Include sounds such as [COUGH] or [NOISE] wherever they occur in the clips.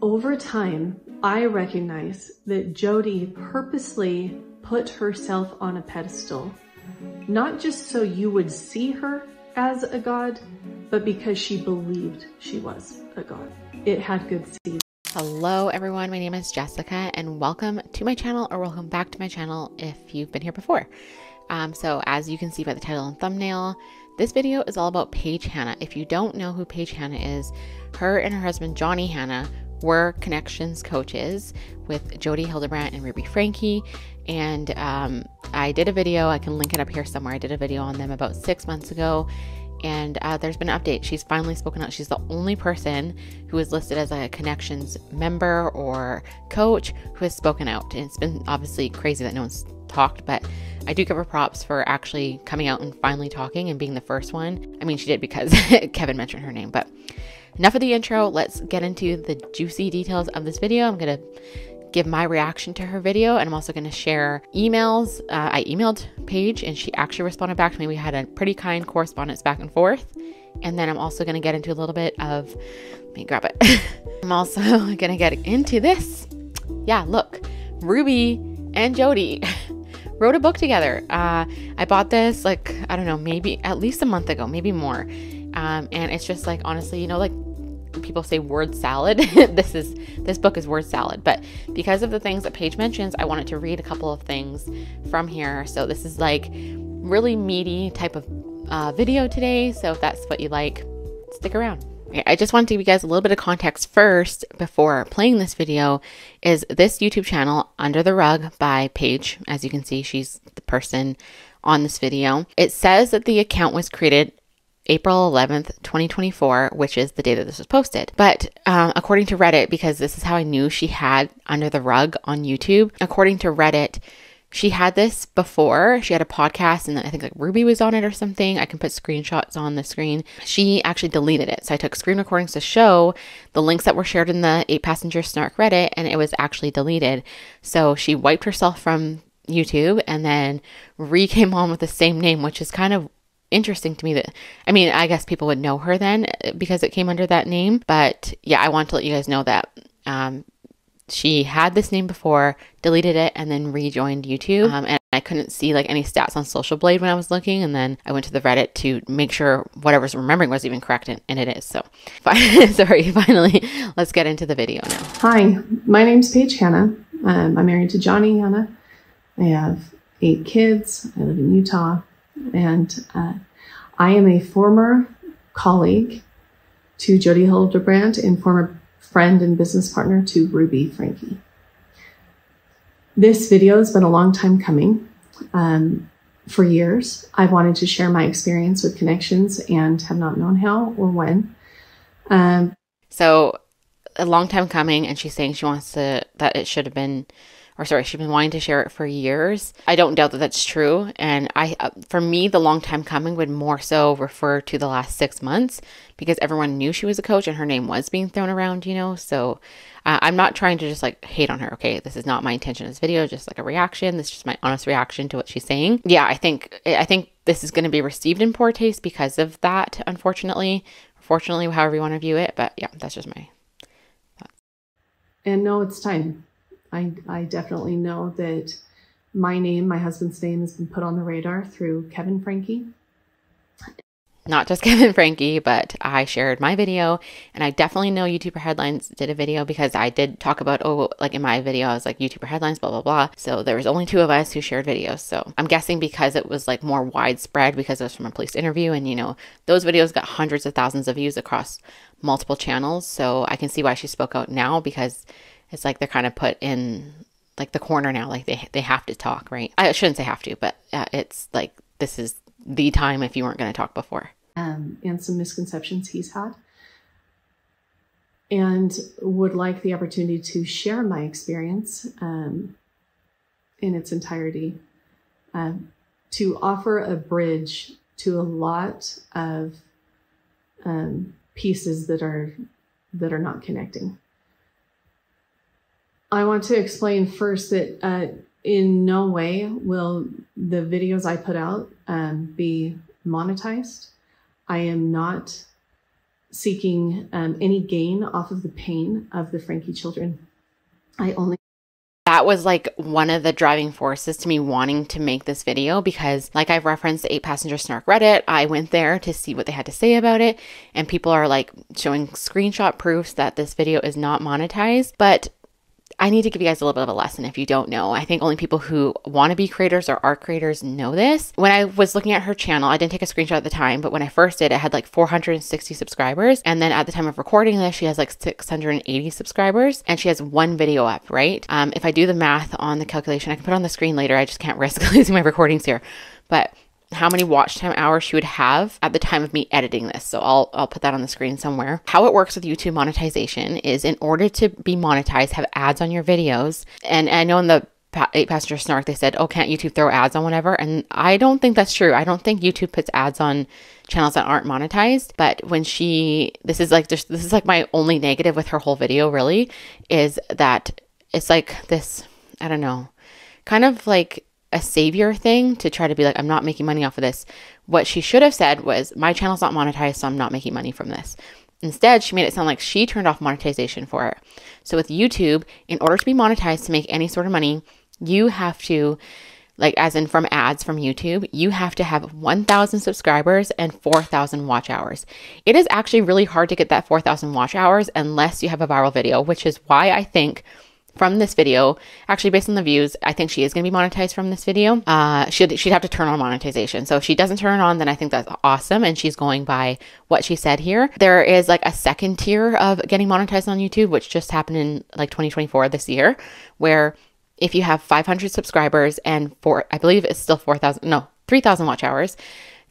Over time, I recognize that Jodi purposely put herself on a pedestal, not just so you would see her as a god, but because she believed she was a god. It had good seeds. Hello, everyone. My name is Jessica, and welcome to my channel, or welcome back to my channel if you've been here before. Um, so, as you can see by the title and thumbnail, this video is all about Paige Hanna. If you don't know who Paige Hanna is, her and her husband Johnny Hanna were Connexions coaches with Jodi Hildebrandt and Ruby Franke. And um, I did a video, I can link it up here somewhere. I did a video on them about six months ago. And uh, there's been an update. She's finally spoken out. She's the only person who is listed as a Connexions member or coach who has spoken out. And it's been obviously crazy that no one's talked, but I do give her props for actually coming out and finally talking and being the first one. I mean, she did because [LAUGHS] Kevin mentioned her name, but enough of the intro. Let's get into the juicy details of this video. I'm going to give my reaction to her video and I'm also going to share emails. Uh, I emailed Paige and she actually responded back to me. We had a pretty kind correspondence back and forth. And then I'm also going to get into a little bit of, let me grab it. [LAUGHS] I'm also [LAUGHS] going to get into this. Yeah, look, Ruby and Jodi [LAUGHS] wrote a book together. Uh, I bought this like, I don't know, maybe at least a month ago, maybe more. Um, and it's just like, honestly, you know, like people say word salad. [LAUGHS] this is this book is word salad, but because of the things that Paige mentions, I wanted to read a couple of things from here. So this is like really meaty type of uh, video today. So if that's what you like, stick around. I just wanted to give you guys a little bit of context first before playing this video is this YouTube channel Under the Rug by Paige. As you can see, she's the person on this video. It says that the account was created April 11th, 2024, which is the day that this was posted. But um, according to Reddit, because this is how I knew she had Under the Rug on YouTube, according to Reddit, she had this before. She had a podcast, and I think like Ruby was on it or something. I can put screenshots on the screen. She actually deleted it. So I took screen recordings to show the links that were shared in the eight passenger snark Reddit, and it was actually deleted. So she wiped herself from YouTube and then re came on with the same name, which is kind of interesting to me that I mean, I guess people would know her then uh, because it came under that name. But yeah, I want to let you guys know that um, she had this name before, deleted it, and then rejoined YouTube. Um, and I couldn't see like any stats on Social Blade when I was looking. And then I went to the Reddit to make sure whatever's remembering was even correct, and, and it is. So, [LAUGHS] [LAUGHS] sorry, finally, let's get into the video now. Hi, my name's Paige Hanna. Um, I'm married to Johnny Hanna. I have eight kids. I live in Utah. And uh, I am a former colleague to Jodi Hildebrandt and former friend and business partner to Ruby Franke. This video has been a long time coming. Um, for years, I've wanted to share my experience with Connexions and have not known how or when. Um, so, a long time coming, and she's saying she wants to that it should have been or sorry, she's been wanting to share it for years. I don't doubt that that's true. And I, uh, for me, the long time coming would more so refer to the last six months because everyone knew she was a coach and her name was being thrown around, you know? So uh, I'm not trying to just like hate on her. Okay. This is not my intention in this video, just like a reaction. This is just my honest reaction to what she's saying. Yeah. I think, I think this is going to be received in poor taste because of that, unfortunately. Fortunately, however you want to view it. But yeah, that's just my. And no, it's time. I, I definitely know that my name, my husband's name, has been put on the radar through Kevin Franke. Not just [LAUGHS] Kevin Franke, but I shared my video, and I definitely know YouTuber Headlines did a video because I did talk about, oh, like in my video, I was like YouTuber Headlines, blah, blah, blah. So there was only two of us who shared videos. So I'm guessing because it was like more widespread because it was from a police interview, and you know, those videos got hundreds of thousands of views across multiple channels. So I can see why she spoke out now because it's like they're kind of put in like the corner now like they they have to talk right? I shouldn't say have to but uh, it's like this is the time if you weren't going to talk before. Um, and some misconceptions he's had. And would like the opportunity to share my experience um, in its entirety. Um, to offer a bridge to a lot of um, pieces that are that are not connecting I want to explain first that uh, in no way will the videos I put out um, be monetized. I am not seeking um, any gain off of the pain of the Franke children. I only that was like one of the driving forces to me wanting to make this video because like I've referenced the 8 passenger snark reddit I went there to see what they had to say about it and people are like showing screenshot proofs that this video is not monetized but I need to give you guys a little bit of a lesson if you don't know. I think only people who want to be creators or are creators know this. When I was looking at her channel, I didn't take a screenshot at the time, but when I first did, it had like 460 subscribers. And then at the time of recording this, she has like 680 subscribers and she has one video up, right? Um, if I do the math on the calculation, I can put on the screen later. I just can't risk [LAUGHS] losing my recordings here. But how many watch time hours she would have at the time of me editing this. So I'll I'll put that on the screen somewhere. How it works with YouTube monetization is in order to be monetized, have ads on your videos. And I know in the eight passenger snark they said, "Oh, can't YouTube throw ads on whatever?" And I don't think that's true. I don't think YouTube puts ads on channels that aren't monetized. But when she, this is like just this is like my only negative with her whole video. Really, is that it's like this. I don't know, kind of like a savior thing to try to be like, I'm not making money off of this. What she should have said was, My channel's not monetized, so I'm not making money from this. Instead, she made it sound like she turned off monetization for her. So with YouTube, in order to be monetized to make any sort of money, you have to, like, as in from ads from YouTube, you have to have 1,000 subscribers and 4,000 watch hours. It is actually really hard to get that 4,000 watch hours unless you have a viral video, which is why I think from this video. Actually, based on the views, I think she is going to be monetized from this video. Uh, she'd, she'd have to turn on monetization. So if she doesn't turn it on, then I think that's awesome. And she's going by what she said here. There is like a second tier of getting monetized on YouTube, which just happened in like 2024 this year, where if you have 500 subscribers and four, I believe it's still 4,000, no, 3,000 watch hours,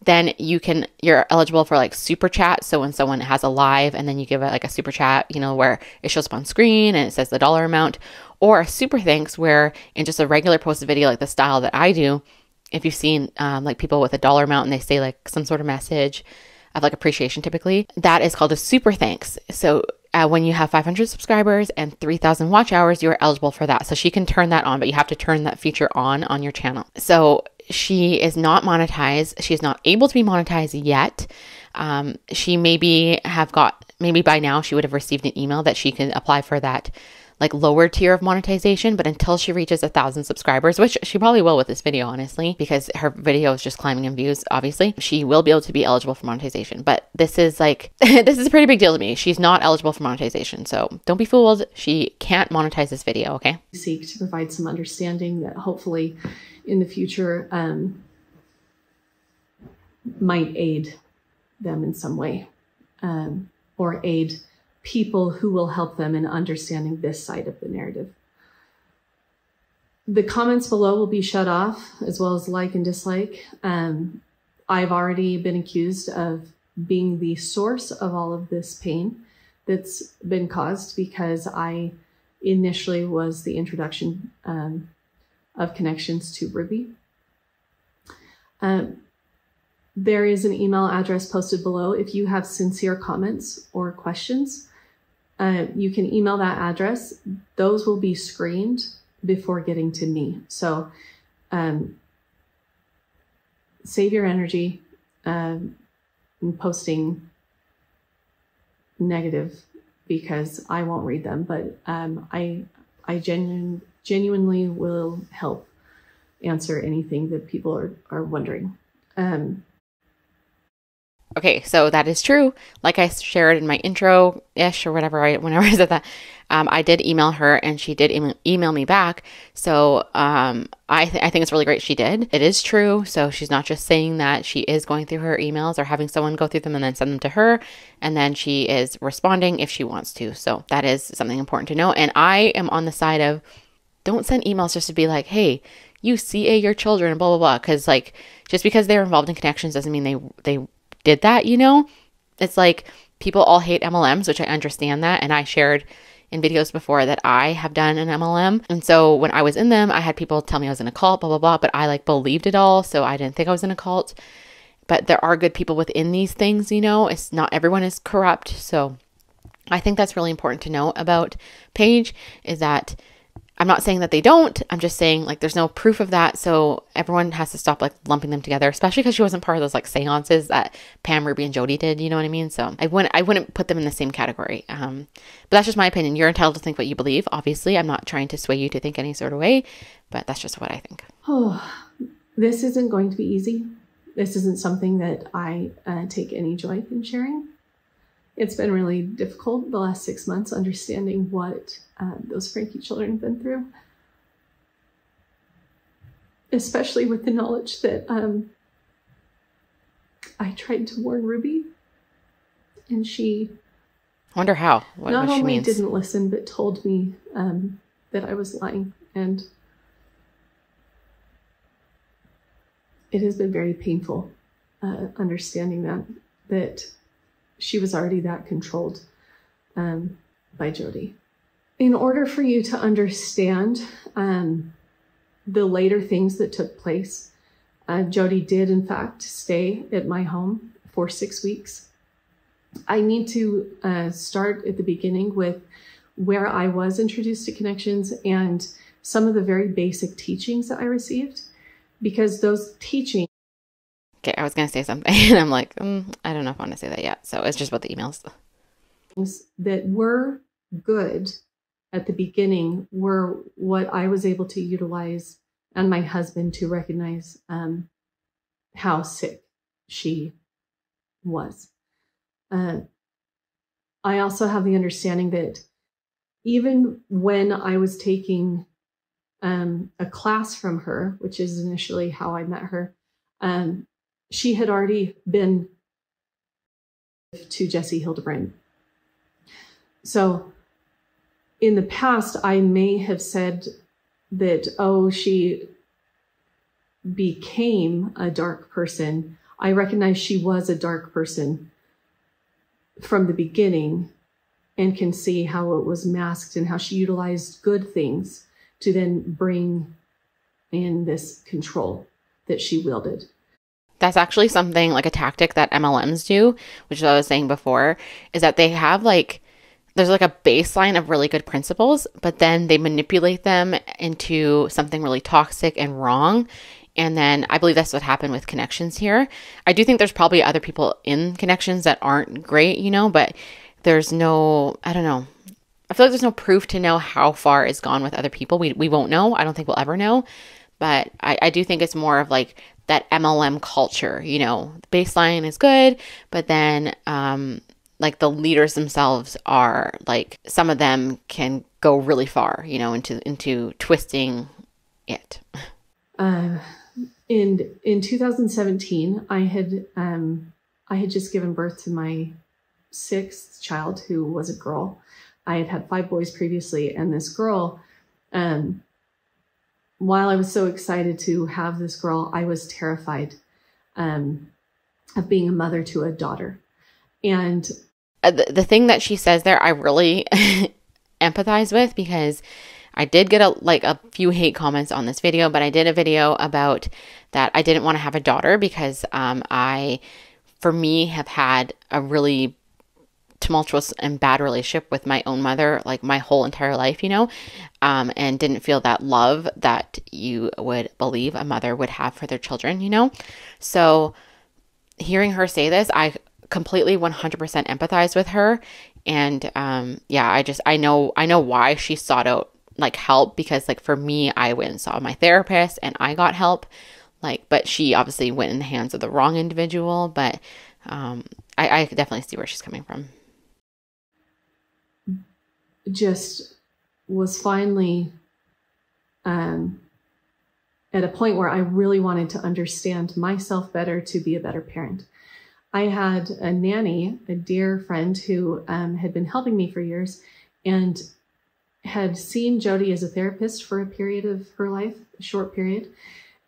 then you can you're eligible for like super chat. So when someone has a live and then you give it like a super chat you know where it shows up on screen and it says the dollar amount. Or a super thanks where in just a regular posted video like the style that i do if you've seen um, like people with a dollar amount and they say like some sort of message of like appreciation typically that is called a super thanks. So uh, when you have 500 subscribers and 3000 watch hours you're eligible for that. So she can turn that on but you have to turn that feature on on your channel. So she is not monetized. She's not able to be monetized yet. Um, she maybe have got, maybe by now she would have received an email that she can apply for that like lower tier of monetization, but until she reaches a thousand subscribers, which she probably will with this video, honestly, because her video is just climbing in views, obviously, she will be able to be eligible for monetization. But this is like, [LAUGHS] this is a pretty big deal to me. She's not eligible for monetization. So don't be fooled. She can't monetize this video, okay? Seek to provide some understanding that hopefully in the future um, might aid them in some way um, or aid people who will help them in understanding this side of the narrative. The comments below will be shut off as well as like and dislike. Um, I've already been accused of being the source of all of this pain that's been caused because I initially was the introduction um, of Connexions to Ruby. Um, there is an email address posted below. If you have sincere comments or questions, uh, you can email that address. Those will be screened before getting to me. So um, save your energy uh, posting negative because I won't read them, but um, I I genuine, genuinely will help answer anything that people are, are wondering. Um, okay, so that is true. Like I shared in my intro ish or whatever, I, [LAUGHS] whenever I said that, um, I did email her and she did email, email me back. So um, I, th- I think it's really great she did. It is true. So she's not just saying that she is going through her emails or having someone go through them and then send them to her. And then she is responding if she wants to. So that is something important to know. And I am on the side of don't send emails just to be like, hey, you CA your children blah blah blah. Because like just because they're involved in Connexions doesn't mean they they did that. You know, it's like people all hate MLMs, which I understand that, and I shared in videos before that I have done an MLM. And so when I was in them, I had people tell me I was in a cult, blah blah blah. But I like believed it all, so I didn't think I was in a cult. But there are good people within these things, you know. It's not everyone is corrupt, so I think that's really important to know about Paige is that I'm not saying that they don't. I'm just saying like there's no proof of that. So everyone has to stop like lumping them together, especially because she wasn't part of those like seances that Pam, Ruby, and Jodi did. You know what I mean? So I wouldn't I wouldn't put them in the same category. Um, but that's just my opinion. You're entitled to think what you believe. Obviously, I'm not trying to sway you to think any sort of way, but that's just what I think. Oh, this isn't going to be easy. This isn't something that I uh, take any joy in sharing. It's been really difficult the last six months understanding what um, those Franke children have been through. Especially with the knowledge that um, I tried to warn Ruby and she wonder how what, not what only means. didn't listen but told me um, that I was lying and it has been very painful uh, understanding that that she was already that controlled um, by Jodi in order for you to understand um, the later things that took place, uh, Jodi did, in fact, stay at my home for six weeks. I need to uh, start at the beginning with where I was introduced to Connexions and some of the very basic teachings that I received, because those teachings. Okay, I was going to say something, [LAUGHS] and I'm like, mm, I don't know if I want to say that yet. So it's just about the emails. That were good at the beginning were what I was able to utilize and my husband to recognize um, how sick she was. Uh, I also have the understanding that even when I was taking um, a class from her, which is initially how I met her, um, she had already been to Jesse Hildebrand. So in the past, I may have said that, oh, she became a dark person. I recognize she was a dark person from the beginning and can see how it was masked and how she utilized good things to then bring in this control that she wielded. That's actually something like a tactic that MLMs do, which I was saying before, is that they have like there's like a baseline of really good principles, but then they manipulate them into something really toxic and wrong. And then I believe that's what happened with Connexions here. I do think there's probably other people in Connexions that aren't great, you know, but there's no, I don't know. I feel like there's no proof to know how far it's gone with other people. We, we won't know. I don't think we'll ever know. But I, I do think it's more of like that MLM culture, you know, the baseline is good, but then um, like the leaders themselves are like some of them can go really far, you know, into into twisting it. Uh, in in 2017, I had um, I had just given birth to my sixth child, who was a girl. I had had five boys previously, and this girl. Um, while I was so excited to have this girl, I was terrified um, of being a mother to a daughter. And the, the thing that she says there, I really [LAUGHS] empathize with because I did get a like a few hate comments on this video, but I did a video about that I didn't want to have a daughter because um, I, for me, have had a really tumultuous and bad relationship with my own mother like my whole entire life you know? Um, and didn't feel that love that you would believe a mother would have for their children you know? So hearing her say this i completely 100% empathize with her. And um yeah i just i know i know why she sought out like help because like for me i went and saw my therapist and i got help. Like but she obviously went in the hands of the wrong individual but um i i definitely see where she's coming from. Just was finally um at a point where i really wanted to understand myself better to be a better parent I had a nanny, a dear friend who um, had been helping me for years and had seen Jodi as a therapist for a period of her life, a short period,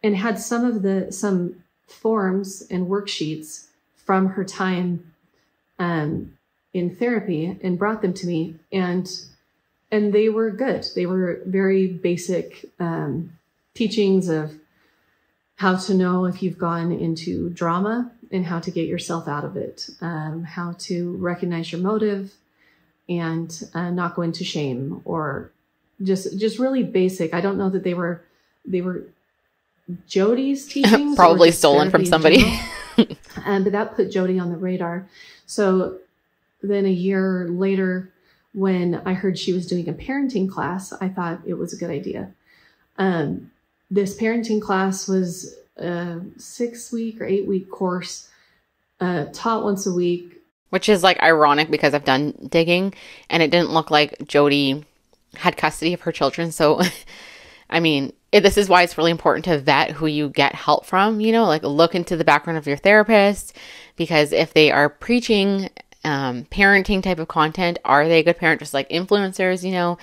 and had some of the some forms and worksheets from her time um, in therapy and brought them to me and and they were good. They were very basic um, teachings of how to know if you've gone into drama and how to get yourself out of it, um, how to recognize your motive and uh, not go into shame or just just really basic. I don't know that they were they were Jodi's [LAUGHS] teachings, probably stolen from somebody. [LAUGHS] um, but that put Jodi on the radar. So then a year later, when I heard she was doing a parenting class, I thought it was a good idea. Um, this parenting class was a six week or eight week course, uh, taught once a week. Which is like ironic because I've done digging and it didn't look like Jodi had custody of her children. So, [LAUGHS] I mean, this is why it's really important to vet who you get help from, you know, like look into the background of your therapist because if they are preaching um, parenting type of content, are they a good parent? Just like influencers, you know,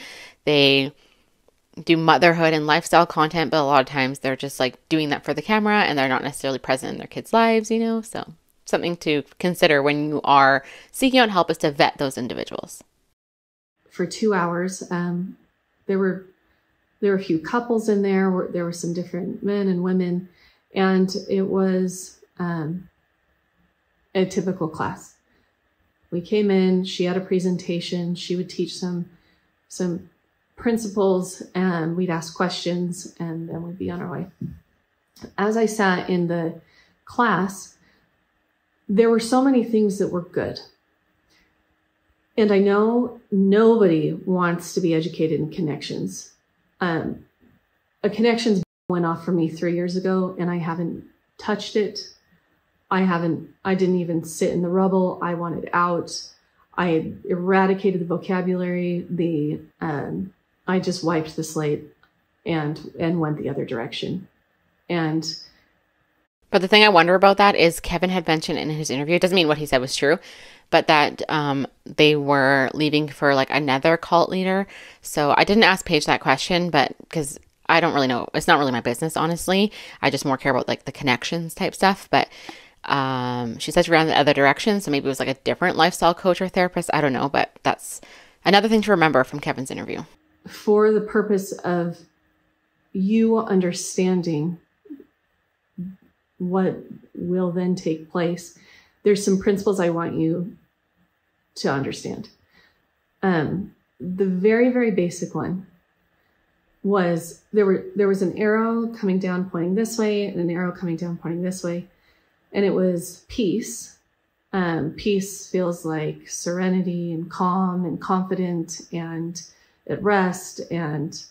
they do motherhood and lifestyle content, but a lot of times they're just like doing that for the camera and they're not necessarily present in their kids' lives, you know, so something to consider when you are seeking out help is to vet those individuals. For two hours, um, there were there were a few couples in there. There were some different men and women, and it was um, a typical class. We came in. She had a presentation. She would teach some some principles, and we'd ask questions, and then we'd be on our way. As I sat in the class, there were so many things that were good. And I know nobody wants to be educated in Connexions um, a Connexions went off for me three years ago and I haven't touched it. I haven't, I didn't even sit in the rubble. I wanted out. I eradicated the vocabulary. The, um, I just wiped the slate and, and went the other direction. And, but the thing I wonder about that is Kevin had mentioned in his interview, it doesn't mean what he said was true, but that um, they were leaving for like another cult leader. So I didn't ask Paige that question, but because I don't really know, it's not really my business, honestly. I just more care about like the Connexions type stuff. But um, she she ran the other direction, so maybe it was like a different lifestyle coach or therapist. I don't know, but that's another thing to remember from Kevin's interview. For the purpose of you understanding what will then take place there's some principles I want you to understand. Um, the very, very basic one was there were there was an arrow coming down pointing this way and an arrow coming down pointing this way, and it was peace. Um, peace feels like serenity and calm and confident and at rest and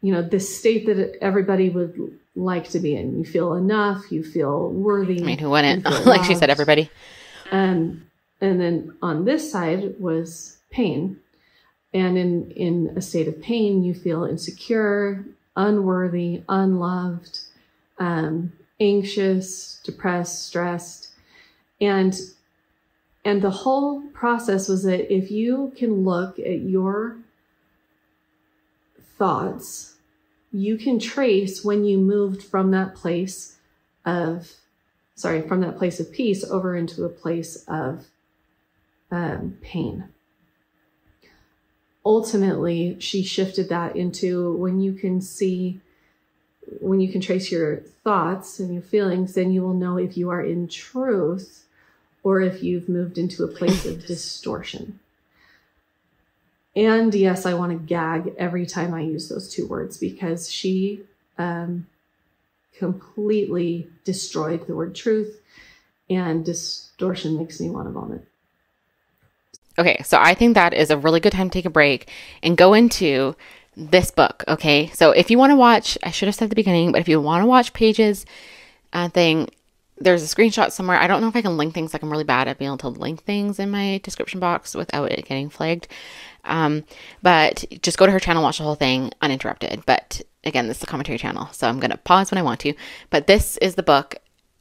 you know this state that everybody would like to be in. You feel enough. You feel worthy. I mean, who wouldn't? [LAUGHS] like she said, everybody. Um, and then on this side was pain. And in, in a state of pain, you feel insecure, unworthy, unloved, um, anxious, depressed, stressed. And, and the whole process was that if you can look at your thoughts you can trace when you moved from that place of, sorry, from that place of peace over into a place of um, pain. Ultimately, she shifted that into when you can see, when you can trace your thoughts and your feelings, then you will know if you are in truth or if you've moved into a place of distortion. And yes, I want to gag every time I use those two words because she um, completely destroyed the word truth, and distortion makes me want to vomit. Okay, so I think that is a really good time to take a break and go into this book. Okay, so if you want to watch, I should have said at the beginning, but if you want to watch Paige's uh, thing, there's a screenshot somewhere. I don't know if I can link things. Like I'm really bad at being able to link things in my description box without it getting flagged. Um, but just go to her channel, watch the whole thing uninterrupted. But again, this is a commentary channel, so I'm going to pause when I want to. But this is the book.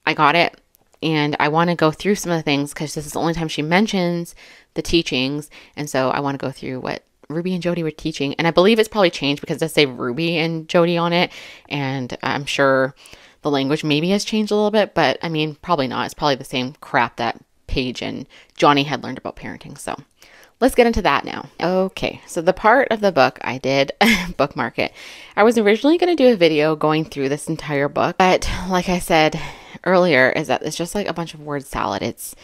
I got it, and I want to go through some of the things because this is the only time she mentions the teachings. And so I want to go through what Ruby and Jodi were teaching. And I believe it's probably changed because it does say Ruby and Jodi on it. And I'm sure the language maybe has changed a little bit, but I mean, probably not. It's probably the same crap that Paige and Johnny had learned about parenting. So let's get into that now. Okay, so the part of the book I did [LAUGHS] bookmark it. I was originally going to do a video going through this entire book, but like I said earlier, is that it's just like a bunch of word salad. It's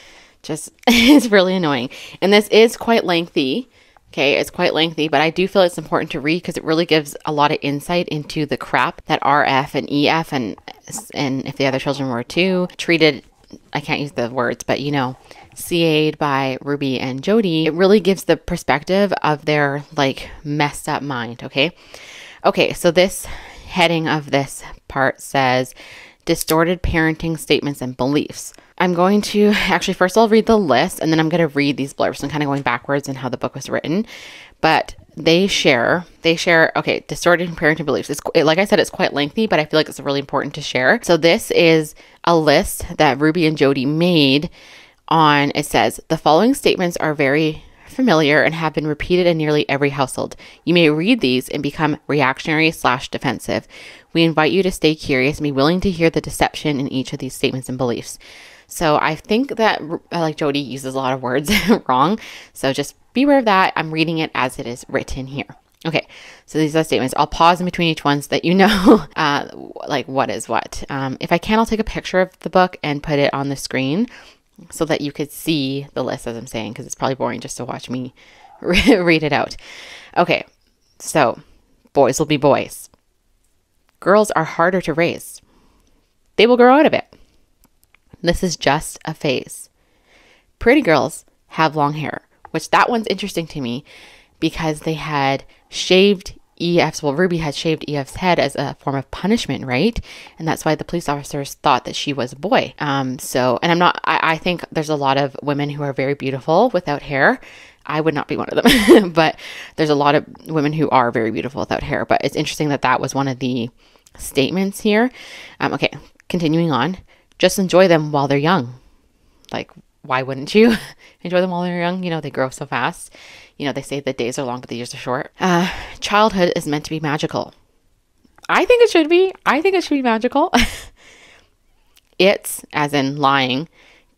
just, [LAUGHS] it's really annoying. And this is quite lengthy Okay, it's quite lengthy, but I do feel it's important to read because it really gives a lot of insight into the crap that RF and EF and and if the other children were too treated. I can't use the words, but you know, CA'd by Ruby and Jodi. It really gives the perspective of their like messed up mind. Okay, okay, so this heading of this part says distorted parenting statements and beliefs. I'm going to actually first I'll read the list and then I'm going to read these blurbs. I'm kind of going backwards in how the book was written, but they share they share okay distorted parenting beliefs. It's like I said, it's quite lengthy, but I feel like it's really important to share. So this is a list that Ruby and Jodi made on. It says the following statements are very familiar and have been repeated in nearly every household. You may read these and become reactionary slash defensive. We invite you to stay curious and be willing to hear the deception in each of these statements and beliefs. So I think that like Jodi uses a lot of words [LAUGHS] wrong. So just be aware of that. I'm reading it as it is written here. Okay, so these are statements. I'll pause in between each one so that you [LAUGHS] know, uh, like what is what. Um, if I can, I'll take a picture of the book and put it on the screen so that you could see the list as I'm saying, because it's probably boring just to watch me [LAUGHS] read it out. Okay, so boys will be boys. Girls are harder to raise. They will grow out of it. This is just a phase. Pretty girls have long hair, which that one's interesting to me because they had shaved EF's, well, Ruby had shaved EF's head as a form of punishment, right? And that's why the police officers thought that she was a boy. Um, so, and I'm not, I, I think there's a lot of women who are very beautiful without hair. I would not be one of them, [LAUGHS] but there's a lot of women who are very beautiful without hair. But it's interesting that that was one of the statements here. Um, okay, continuing on just enjoy them while they're young. Like, why wouldn't you [LAUGHS] enjoy them while they're young? You know, they grow so fast. You know, they say the days are long, but the years are short. Uh, childhood is meant to be magical. I think it should be. I think it should be magical. [LAUGHS] it's, as in lying,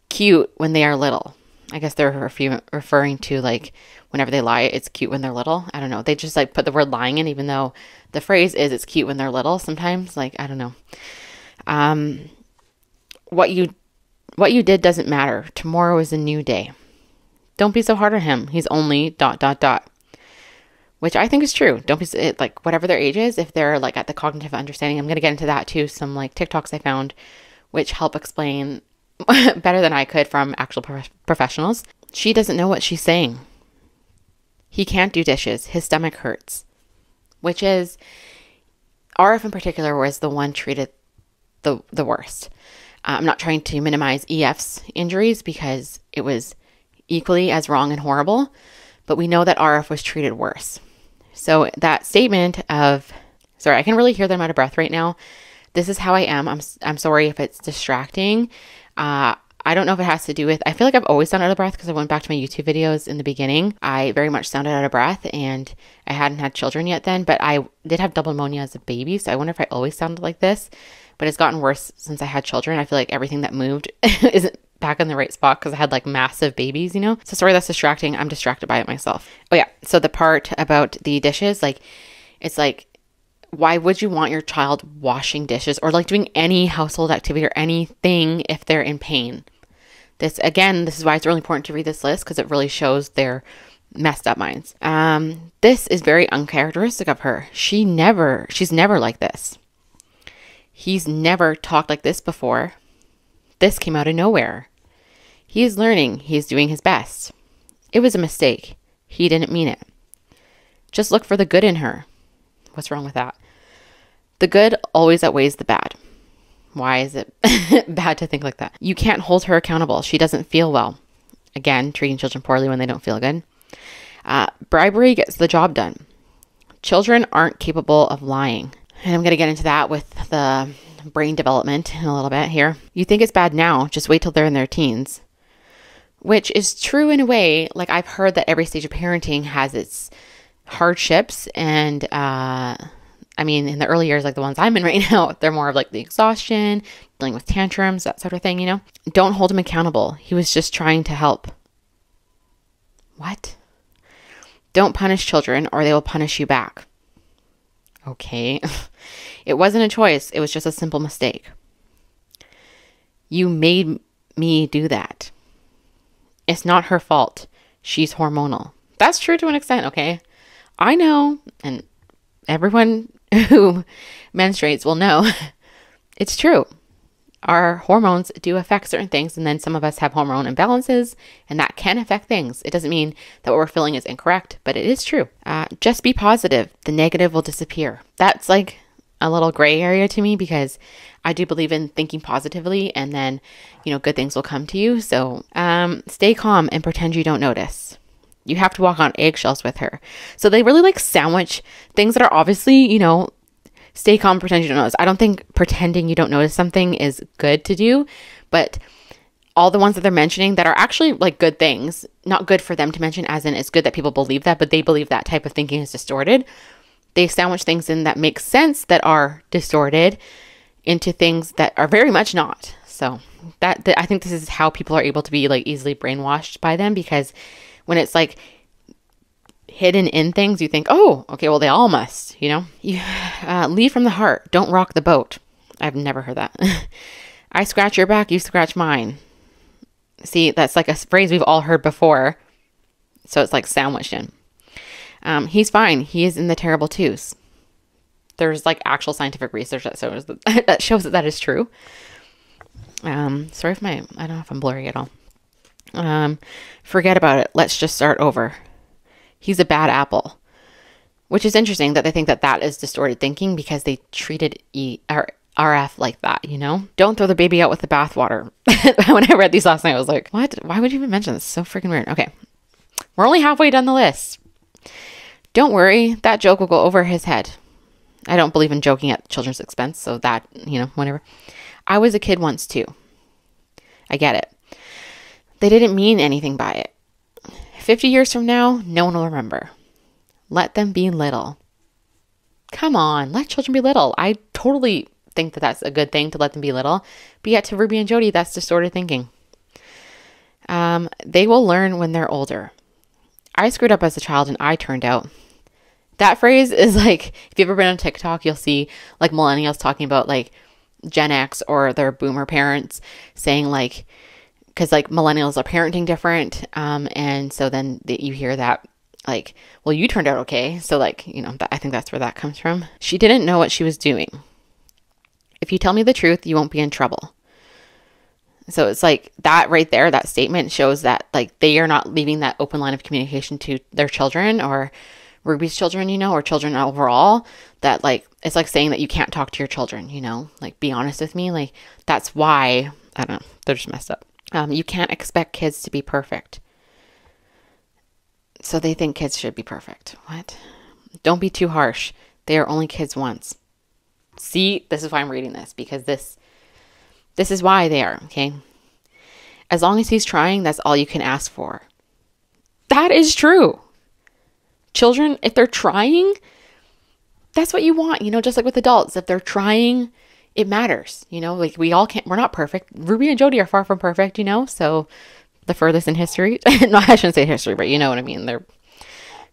cute when they are little. I guess they're referring to like whenever they lie, it's cute when they're little. I don't know. They just like put the word lying in, even though the phrase is it's cute when they're little sometimes. Like, I don't know. Um, what you what you did doesn't matter. Tomorrow is a new day. Don't be so hard on him. He's only dot dot dot. Which I think is true. Don't be like whatever their age is, if they're like at the cognitive understanding. I'm going to get into that too. Some like TikToks I found which help explain [LAUGHS] better than I could from actual pro- professionals. She doesn't know what she's saying. He can't do dishes. His stomach hurts. Which is RF in particular was the one treated the the worst. Uh, I'm not trying to minimize EF's injuries because it was equally as wrong and horrible, but we know that RF was treated worse. So that statement of, sorry, I can really hear them out of breath right now. This is how I am. I'm, I'm sorry if it's distracting. Uh, I don't know if it has to do with, I feel like I've always sounded out of breath because I went back to my YouTube videos in the beginning. I very much sounded out of breath and I hadn't had children yet then, but I did have double pneumonia as a baby. So I wonder if I always sounded like this but it's gotten worse since I had children. I feel like everything that moved [LAUGHS] isn't back in the right spot because I had like massive babies, you know? So sorry that's distracting. I'm distracted by it myself. Oh yeah. So the part about the dishes, like it's like why would you want your child washing dishes or like doing any household activity or anything if they're in pain? This again, this is why it's really important to read this list because it really shows their messed up minds. Um, this is very uncharacteristic of her. She never, she's never like this. He's never talked like this before. This came out of nowhere. He is learning. He is doing his best. It was a mistake. He didn't mean it. Just look for the good in her. What's wrong with that? The good always outweighs the bad. Why is it [LAUGHS] bad to think like that? You can't hold her accountable. She doesn't feel well. Again, treating children poorly when they don't feel good. Uh, bribery gets the job done. Children aren't capable of lying. And I'm going to get into that with the brain development in a little bit here. You think it's bad now, just wait till they're in their teens. Which is true in a way. Like I've heard that every stage of parenting has its hardships. And uh, I mean, in the early years, like the ones I'm in [LAUGHS] right now, they're more of like the exhaustion, dealing with tantrums, that sort of thing, you know? Don't hold him accountable. He was just trying to help. What? Don't punish children or they will punish you back. Okay. [LAUGHS] it wasn't a choice, it was just a simple mistake. You made me do that. It's not her fault. She's hormonal. That's true to an extent, okay? I know, and everyone [LAUGHS] who menstruates will know [LAUGHS] it's true. Our hormones do affect certain things, and then some of us have hormone imbalances, and that can affect things. It doesn't mean that what we're feeling is incorrect, but it is true. Uh, just be positive, the negative will disappear. That's like a little gray area to me because I do believe in thinking positively, and then, you know, good things will come to you. So um, stay calm and pretend you don't notice. You have to walk on eggshells with her. So they really like sandwich things that are obviously, you know, stay calm, pretend you don't notice. I don't think pretending you don't notice something is good to do, but all the ones that they're mentioning that are actually like good things, not good for them to mention, as in it's good that people believe that, but they believe that type of thinking is distorted. They sandwich things in that make sense that are distorted into things that are very much not. So that, that I think this is how people are able to be like easily brainwashed by them because when it's like hidden in things, you think, oh, okay, well, they all must, you know? You uh, leave from the heart, don't rock the boat. I've never heard that. [LAUGHS] I scratch your back, you scratch mine. See, that's like a phrase we've all heard before. So it's like sandwiched in. Um, he's fine. He is in the terrible twos. There's like actual scientific research that shows that, [LAUGHS] that shows that that is true. Um, sorry if my I don't know if I'm blurry at all. Um, forget about it. Let's just start over. He's a bad apple. Which is interesting that they think that that is distorted thinking because they treated E or RF like that, you know? Don't throw the baby out with the bathwater. [LAUGHS] when I read these last night, I was like, what? Why would you even mention this? So freaking weird. Okay. We're only halfway down the list. Don't worry, that joke will go over his head. I don't believe in joking at children's expense, so that, you know, whatever. I was a kid once too. I get it. They didn't mean anything by it. 50 years from now, no one will remember. Let them be little. Come on, let children be little. I totally think that that's a good thing to let them be little. But yet, to Ruby and Jodi, that's distorted thinking. Um, they will learn when they're older. I screwed up as a child and I turned out. That phrase is like, if you've ever been on TikTok, you'll see like millennials talking about like Gen X or their boomer parents saying like, because like millennials are parenting different. Um, and so then the, you hear that like, well, you turned out okay. So like, you know, I think that's where that comes from. She didn't know what she was doing. If you tell me the truth, you won't be in trouble. So it's like that right there, that statement shows that like they are not leaving that open line of communication to their children or Ruby's children, you know, or children overall. That like it's like saying that you can't talk to your children, you know, like be honest with me. Like that's why I don't know, they're just messed up. Um, you can't expect kids to be perfect. So they think kids should be perfect. What? Don't be too harsh. They are only kids once. See, this is why I'm reading this because this this is why they are, okay? As long as he's trying, that's all you can ask for. That is true. Children, if they're trying, that's what you want, you know, just like with adults. If they're trying, it matters, you know, like we all can't, we're not perfect. Ruby and Jodi are far from perfect, you know, so the furthest in history. [LAUGHS] no, I shouldn't say history, but you know what I mean. They're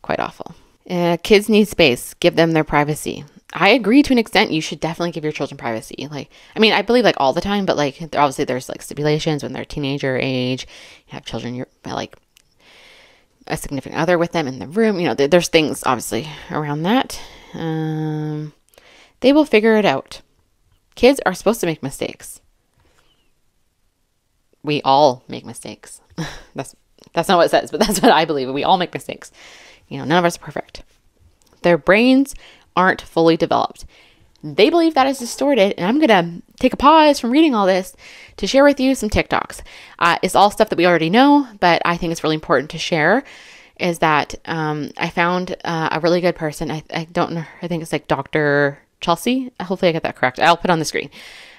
quite awful. Uh, kids need space. Give them their privacy. I agree to an extent. You should definitely give your children privacy. Like, I mean, I believe like all the time, but like obviously there's like stipulations when they're teenager age. You have children, you're like a significant other with them in the room. You know, there's things obviously around that. Um, they will figure it out. Kids are supposed to make mistakes. We all make mistakes. [LAUGHS] that's that's not what it says, but [LAUGHS] that's what I believe. We all make mistakes. You know, none of us are perfect. Their brains aren't fully developed. They believe that is distorted, and I'm gonna take a pause from reading all this to share with you some TikToks. Uh, it's all stuff that we already know, but I think it's really important to share. Is that um, I found uh, a really good person. I, I don't know. I think it's like Dr. Chelsea. Hopefully, I get that correct. I'll put on the screen.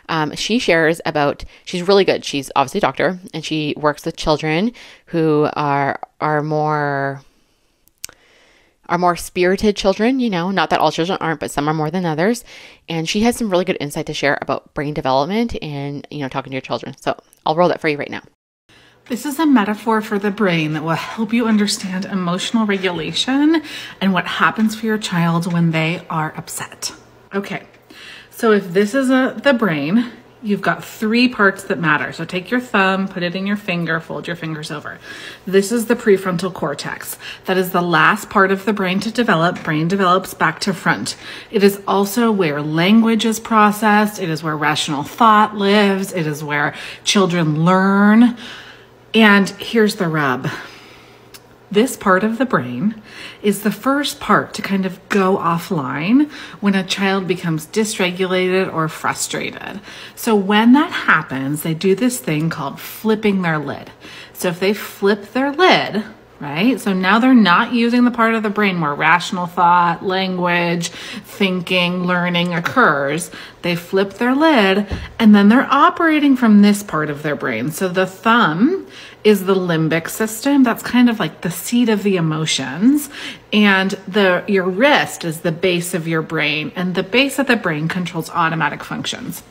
Um, she shares about she's really good. She's obviously a doctor, and she works with children who are are more are more spirited children. You know, not that all children aren't, but some are more than others. And she has some really good insight to share about brain development and you know talking to your children. So I'll roll that for you right now. This is a metaphor for the brain that will help you understand emotional regulation and what happens for your child when they are upset. Okay, so if this is a, the brain you've got three parts that matter. So take your thumb, put it in your finger, fold your fingers over. This is the prefrontal cortex. That is the last part of the brain to develop. Brain develops back to front. It is also where language is processed. It is where rational thought lives. It is where children learn. And here's the rub this part of the brain is the first part to kind of go offline when a child becomes dysregulated or frustrated. So when that happens, they do this thing called flipping their lid. So if they flip their lid, right? So now they're not using the part of the brain where rational thought, language, thinking, learning occurs. They flip their lid and then they're operating from this part of their brain. So the thumb is the limbic system. That's kind of like the seat of the emotions. And the your wrist is the base of your brain. And the base of the brain controls automatic functions.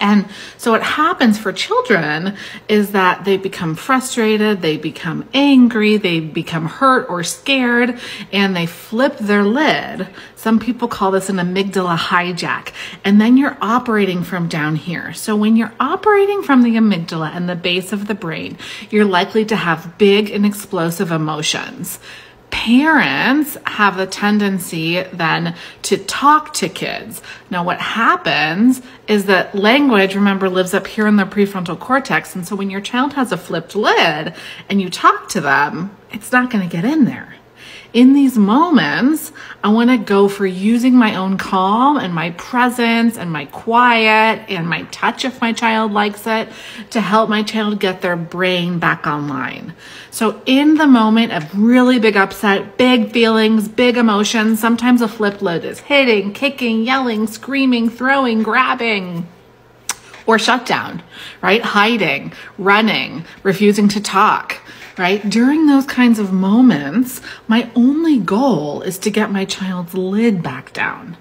And so what happens for children is that they become frustrated, they become angry, they become hurt or scared, and they flip their lid. Some people call this an amygdala hijack. And then you're operating from down here. So when you're operating from the amygdala and the base of the brain, you're likely to have big and explosive emotions parents have the tendency then to talk to kids. Now, what happens is that language, remember, lives up here in the prefrontal cortex. And so when your child has a flipped lid and you talk to them, it's not going to get in there in these moments, I want to go for using my own calm and my presence and my quiet and my touch if my child likes it to help my child get their brain back online. So, in the moment of really big upset, big feelings, big emotions, sometimes a flip lid is hitting, kicking, yelling, screaming, throwing, grabbing or shutdown, right? Hiding, running, refusing to talk right? During those kinds of moments, my only goal is to get my child's lid back down.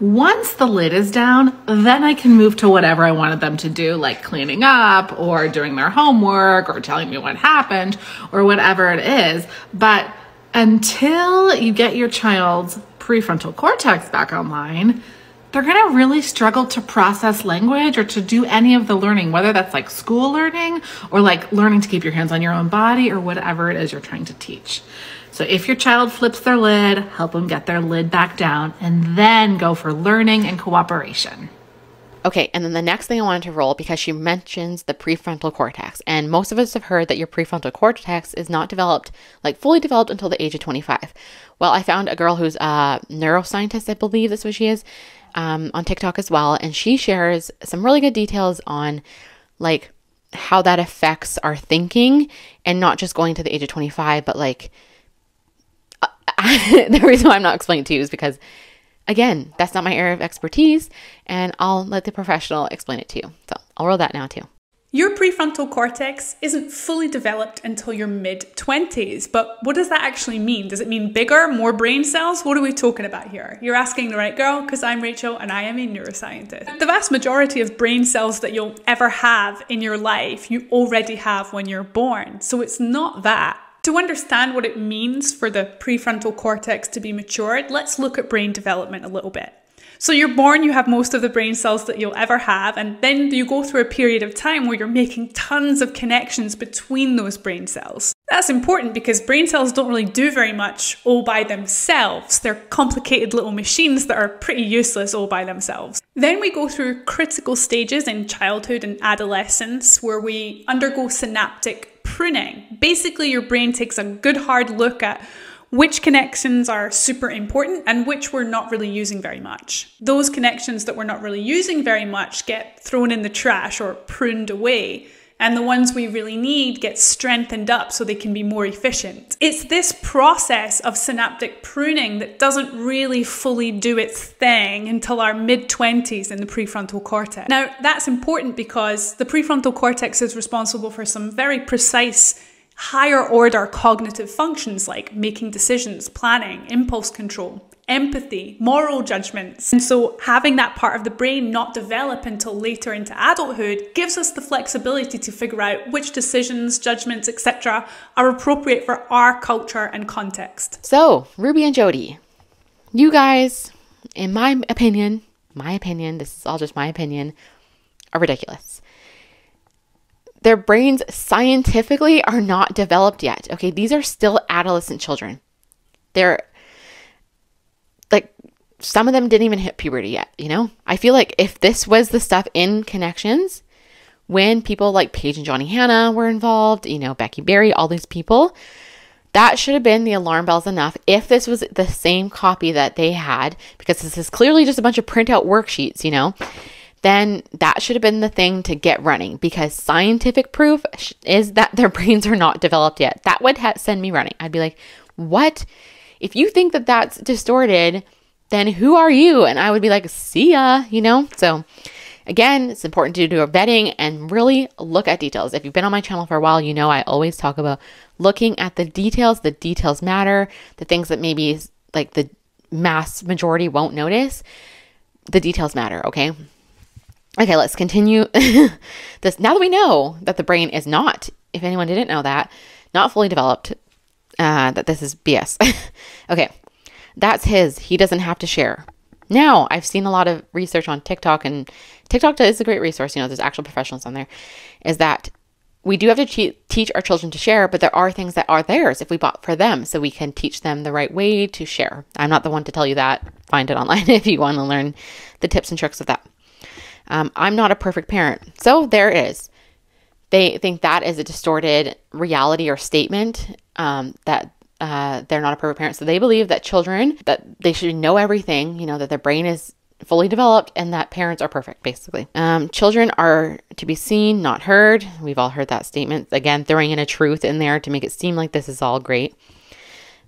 Once the lid is down, then I can move to whatever I wanted them to do, like cleaning up or doing their homework or telling me what happened or whatever it is. But until you get your child's prefrontal cortex back online, they're going to really struggle to process language or to do any of the learning, whether that's like school learning or like learning to keep your hands on your own body or whatever it is you're trying to teach. So if your child flips their lid, help them get their lid back down and then go for learning and cooperation. Okay, and then the next thing I wanted to roll because she mentions the prefrontal cortex. And most of us have heard that your prefrontal cortex is not developed, like fully developed until the age of 25. Well, I found a girl who's a neuroscientist, I believe that's what she is, um, on TikTok as well, and she shares some really good details on like how that affects our thinking and not just going to the age of 25, but like [LAUGHS] the reason why I'm not explaining to you is because again, that's not my area of expertise, and I'll let the professional explain it to you. So I'll roll that now too. Your prefrontal cortex isn't fully developed until your mid 20s, but what does that actually mean? Does it mean bigger, more brain cells? What are we talking about here? You're asking the right girl because I'm Rachel and I am a neuroscientist. The vast majority of brain cells that you'll ever have in your life, you already have when you're born. So it's not that. To understand what it means for the prefrontal cortex to be matured, let's look at brain development a little bit. So you're born, you have most of the brain cells that you'll ever have, and then you go through a period of time where you're making tons of connections between those brain cells. That's important because brain cells don't really do very much all by themselves. They're complicated little machines that are pretty useless all by themselves. Then we go through critical stages in childhood and adolescence where we undergo synaptic pruning. Basically, your brain takes a good hard look at which connections are super important and which we're not really using very much. Those connections that we're not really using very much get thrown in the trash or pruned away. And the ones we really need get strengthened up so they can be more efficient. It's this process of synaptic pruning that doesn't really fully do its thing until our mid 20s in the prefrontal cortex. Now, that's important because the prefrontal cortex is responsible for some very precise higher order cognitive functions like making decisions, planning, impulse control, empathy, moral judgments. And so having that part of the brain not develop until later into adulthood gives us the flexibility to figure out which decisions, judgments, etc. are appropriate for our culture and context. So, Ruby and Jodi, you guys, in my opinion, my opinion, this is all just my opinion, are ridiculous. Their brains scientifically are not developed yet. Okay, these are still adolescent children. They're like some of them didn't even hit puberty yet, you know? I feel like if this was the stuff in Connexions, when people like Paige and Johnny Hanna were involved, you know, Becky Berry, all these people, that should have been the alarm bells enough if this was the same copy that they had, because this is clearly just a bunch of printout worksheets, you know, then that should have been the thing to get running because scientific proof is that their [LAUGHS] brains are not developed yet. That would ha- send me running. I'd be like, what? If you think that that's distorted, then who are you? And I would be like, see ya, you know? So, Again, it's important to do a vetting and really look at details. If you've been on my channel for a while, you know I always talk about looking at the details. The details matter. The things that maybe like the mass majority won't notice, the details matter, okay? Okay, let's continue [LAUGHS] this. Now that we know that the brain is not, if anyone didn't know that, not fully developed, uh, that this is BS. [LAUGHS] okay, that's his. He doesn't have to share. Now, I've seen a lot of research on TikTok, and TikTok is a great resource. You know, there's actual professionals on there. Is that we do have to te- teach our children to share, but there are things that are theirs if we bought for them, so we can teach them the right way to share. I'm not the one to tell you that. Find it online [LAUGHS] if you want to learn the tips and tricks of that. Um, I'm not a perfect parent, so there it is. They think that is a distorted reality or statement um, that uh, they're not a perfect parent. So they believe that children, that they should know everything, you know, that their brain is fully developed and that parents are perfect, basically. Um, children are to be seen, not heard. We've all heard that statement. Again, throwing in a truth in there to make it seem like this is all great.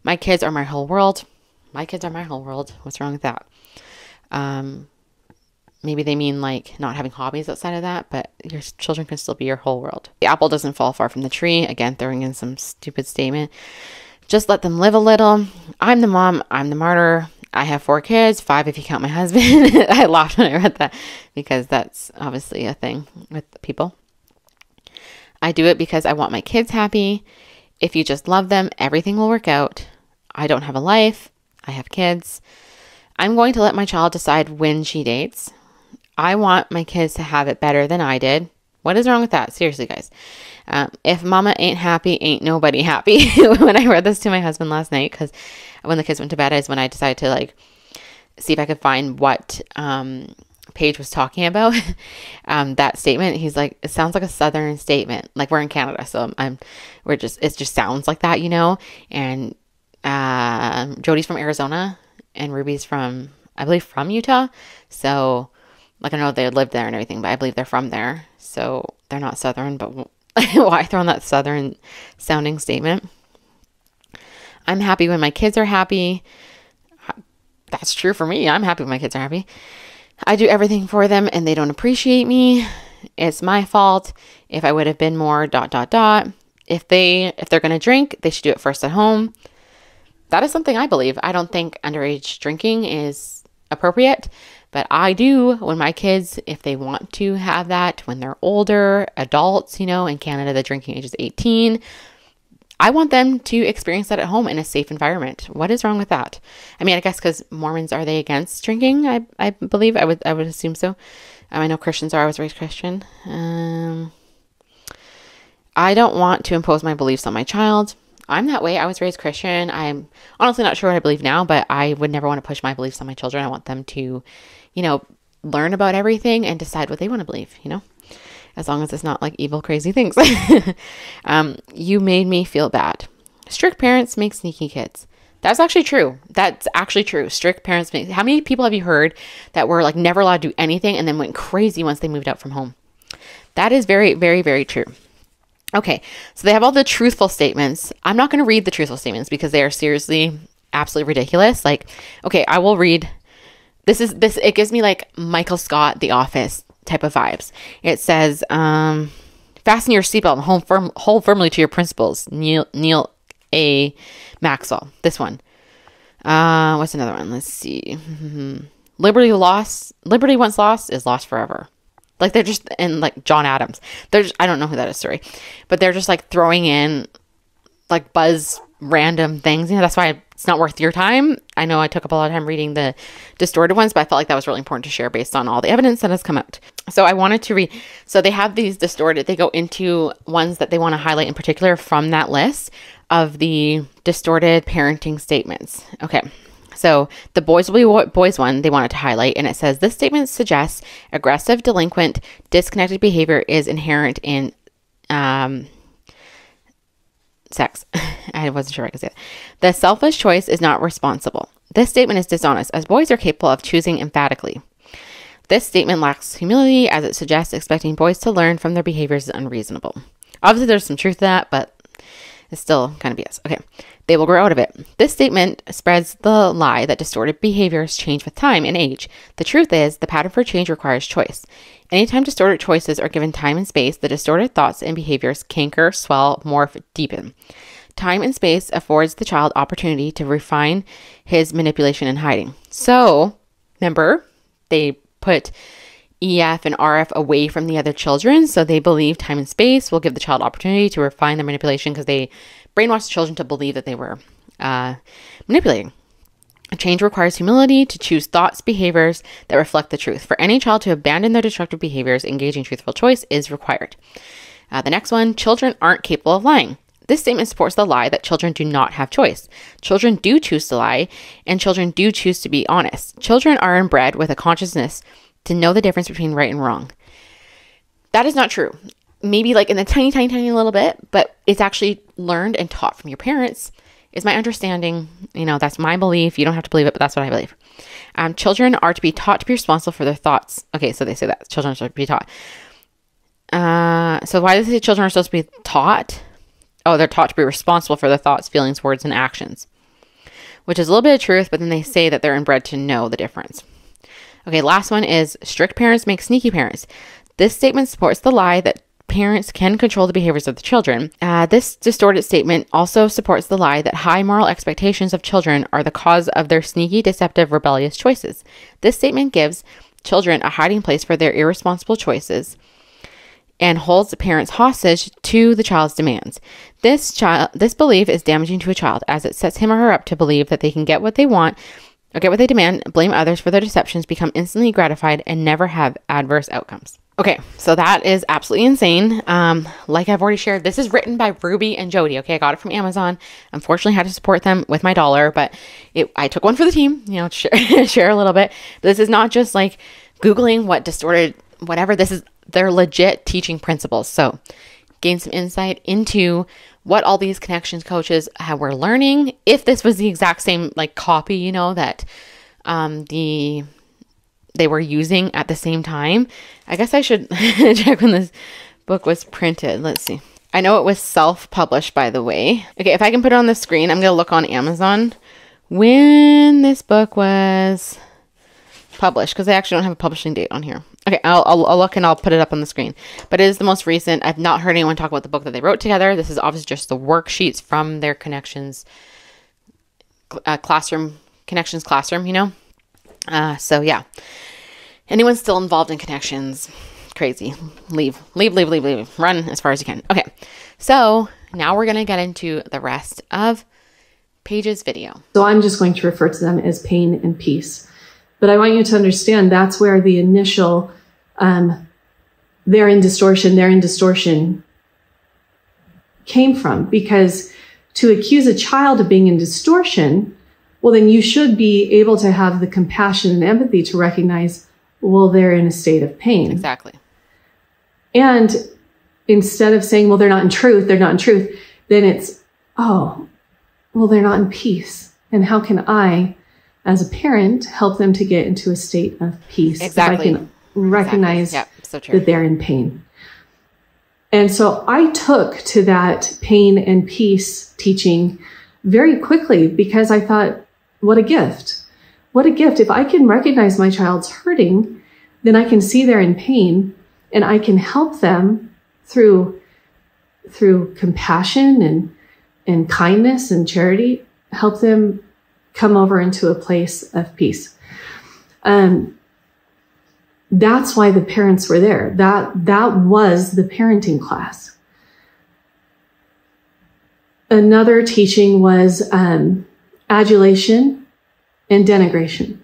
My kids are my whole world. My kids are my whole world. What's wrong with that? Um, maybe they mean like not having hobbies outside of that, but your children can still be your whole world. The apple doesn't fall far from the tree. Again, throwing in some stupid statement. Just let them live a little. I'm the mom, I'm the martyr. I have four kids, five if you count my [LAUGHS] husband. [LAUGHS] I laughed when I read that because that's obviously a thing with people. I do it because I want my kids happy. If you just love them, everything will work out. I don't have a life. I have kids. I'm going to let my child decide when she dates. I want my kids to have it better than I did. What is wrong with that? Seriously, guys. Um, if mama ain't happy, ain't nobody [LAUGHS] happy. [LAUGHS] when I read this to my husband last night, because when the kids went to bed, is when I decided to like see if I could find what um, Paige was talking about. [LAUGHS] um, that statement, he's like, it sounds like a southern statement. Like we're in Canada, so I'm, I'm we're just it just sounds like that, you know. And uh, Jodi's from Arizona, and Ruby's from I believe from Utah. So like I know they lived there and everything, but I believe they're from there. So they're not Southern, but [LAUGHS] why throw in that Southern sounding statement? I'm happy when my kids are happy. That's true for me. I'm happy when my kids are happy. I do everything for them and they don't appreciate me. It's my fault. If I would have been more dot dot dot. If they if they're going to drink, they should do it first at home. That is something I believe. I don't think underage drinking is appropriate. But I do when my kids, if they want to have that when they're older, adults, you know, in Canada, the drinking age is 18. I want them to experience that at home in a safe environment. What is wrong with that? I mean, I guess because Mormons are they against drinking? I, I believe I would I would assume so. Um, I know Christians are. I was raised Christian. Um, I don't want to impose my beliefs on my child. I'm that way. I was raised Christian. I'm honestly not sure what I believe now, but I would never want to push my beliefs on my children. I want them to you know, learn about everything and decide what they want to believe, you know, as long as it's not like evil, crazy things. [LAUGHS] um, you made me feel bad. Strict parents make sneaky kids. That's actually true. That's actually true. Strict parents make. How many people have you heard that were like never allowed to do anything and then went crazy once they moved out from home? That is very, very, very true. Okay, so they have all the truthful statements. I'm not going to read the truthful statements because they are seriously absolutely ridiculous. Like, okay, I will read this is this it gives me like Michael Scott The Office type of vibes. It says, um, fasten your seatbelt and hold firm hold firmly to your principles. Neal Neal A. Maxwell. This one. Uh, what's another one? Let's see. [LAUGHS] Liberty lost. Liberty once lost is lost forever. Like they're just and like John Adams. There's I don't know who that is. Sorry, but they're just like throwing in like buzz random things. You know that's why I it's not worth your time. I know I took up a lot of time reading the distorted ones, but I felt like that was really important to share based on all the evidence that has come out. So I wanted to read. So they have these distorted, they go into ones that they want to highlight in particular from that list of the distorted parenting statements. Okay. So the boys will be boys one they wanted to highlight, and it says this statement suggests aggressive, delinquent, disconnected behavior is inherent in um, sex. [LAUGHS] I wasn't sure I could say that. The selfish choice is not responsible. This statement is dishonest, as boys are capable of choosing emphatically. This statement lacks humility, as it suggests expecting boys to learn from their behaviors is unreasonable. Obviously, there's some truth to that, but it's still kind of BS. Okay. They will grow out of it. This statement spreads the lie that distorted behaviors change with time and age. The truth is, the pattern for change requires choice. Anytime distorted choices are given time and space, the distorted thoughts and behaviors canker, swell, morph, deepen. Time and space affords the child opportunity to refine his manipulation and hiding. So, remember, they put EF and RF away from the other children. So they believe time and space will give the child opportunity to refine their manipulation because they brainwashed children to believe that they were uh, manipulating. Change requires humility to choose thoughts, behaviors that reflect the truth. For any child to abandon their destructive behaviors, engaging truthful choice is required. Uh, the next one children aren't capable of lying. This statement supports the lie that children do not have choice. Children do choose to lie, and children do choose to be honest. Children are inbred with a consciousness to know the difference between right and wrong. That is not true. Maybe like in a tiny, tiny, tiny little bit, but it's actually learned and taught from your parents, is my understanding. You know, that's my belief. You don't have to believe it, but that's what I believe. Um, children are to be taught to be responsible for their thoughts. Okay, so they say that children should be taught. Uh, so why do they say children are supposed to be taught? Oh, they're taught to be responsible for their thoughts, feelings, words, and actions, which is a little bit of truth, but then they say that they're inbred to know the difference. Okay, last one is strict parents make sneaky parents. This statement supports the lie that parents can control the behaviors of the children. Uh, this distorted statement also supports the lie that high moral expectations of children are the cause of their sneaky, deceptive, rebellious choices. This statement gives children a hiding place for their irresponsible choices and holds the parents hostage to the child's demands. This child this belief is damaging to a child as it sets him or her up to believe that they can get what they want or get what they demand, blame others for their deceptions, become instantly gratified, and never have adverse outcomes. Okay, so that is absolutely insane. Um, like I've already shared, this is written by Ruby and Jodi. Okay, I got it from Amazon. Unfortunately, had to support them with my dollar, but it, I took one for the team. You know, share, [LAUGHS] share a little bit. This is not just like googling what distorted whatever. This is they're legit teaching principles. So, gain some insight into what all these Connexions coaches were learning. If this was the exact same like copy, you know, that um, the they were using at the same time. I guess I should [LAUGHS] check when this book was printed. Let's see. I know it was self-published, by the way. Okay, if I can put it on the screen, I'm gonna look on Amazon when this book was published because I actually don't have a publishing date on here. Okay, I'll, I'll, I'll, look and I'll put it up on the screen. But it is the most recent. I've not heard anyone talk about the book that they wrote together. This is obviously just the worksheets from their Connexions uh, classroom, Connexions classroom, you know? Uh, so yeah. Anyone still involved in Connexions, crazy. Leave, leave, leave, leave, leave. Run as far as you can. Okay, so now we're going to get into the rest of Paige's video. So I'm just going to refer to them as pain and peace. But I want you to understand that's where the initial, um, they're in distortion, they're in distortion came from. Because to accuse a child of being in distortion, well, then you should be able to have the compassion and empathy to recognize, well, they're in a state of pain. Exactly. And instead of saying, well, they're not in truth, they're not in truth, then it's, oh, well, they're not in peace. And how can I as a parent, help them to get into a state of peace. Exactly. If I can recognize exactly. yep. so that they're in pain. And so I took to that pain and peace teaching very quickly because I thought, what a gift. What a gift. If I can recognize my child's hurting, then I can see they're in pain and I can help them through, through compassion and, and kindness and charity, help them come over into a place of peace. Um, that's why the parents were there. That, that was the parenting class. Another teaching was, um, adulation, and denigration.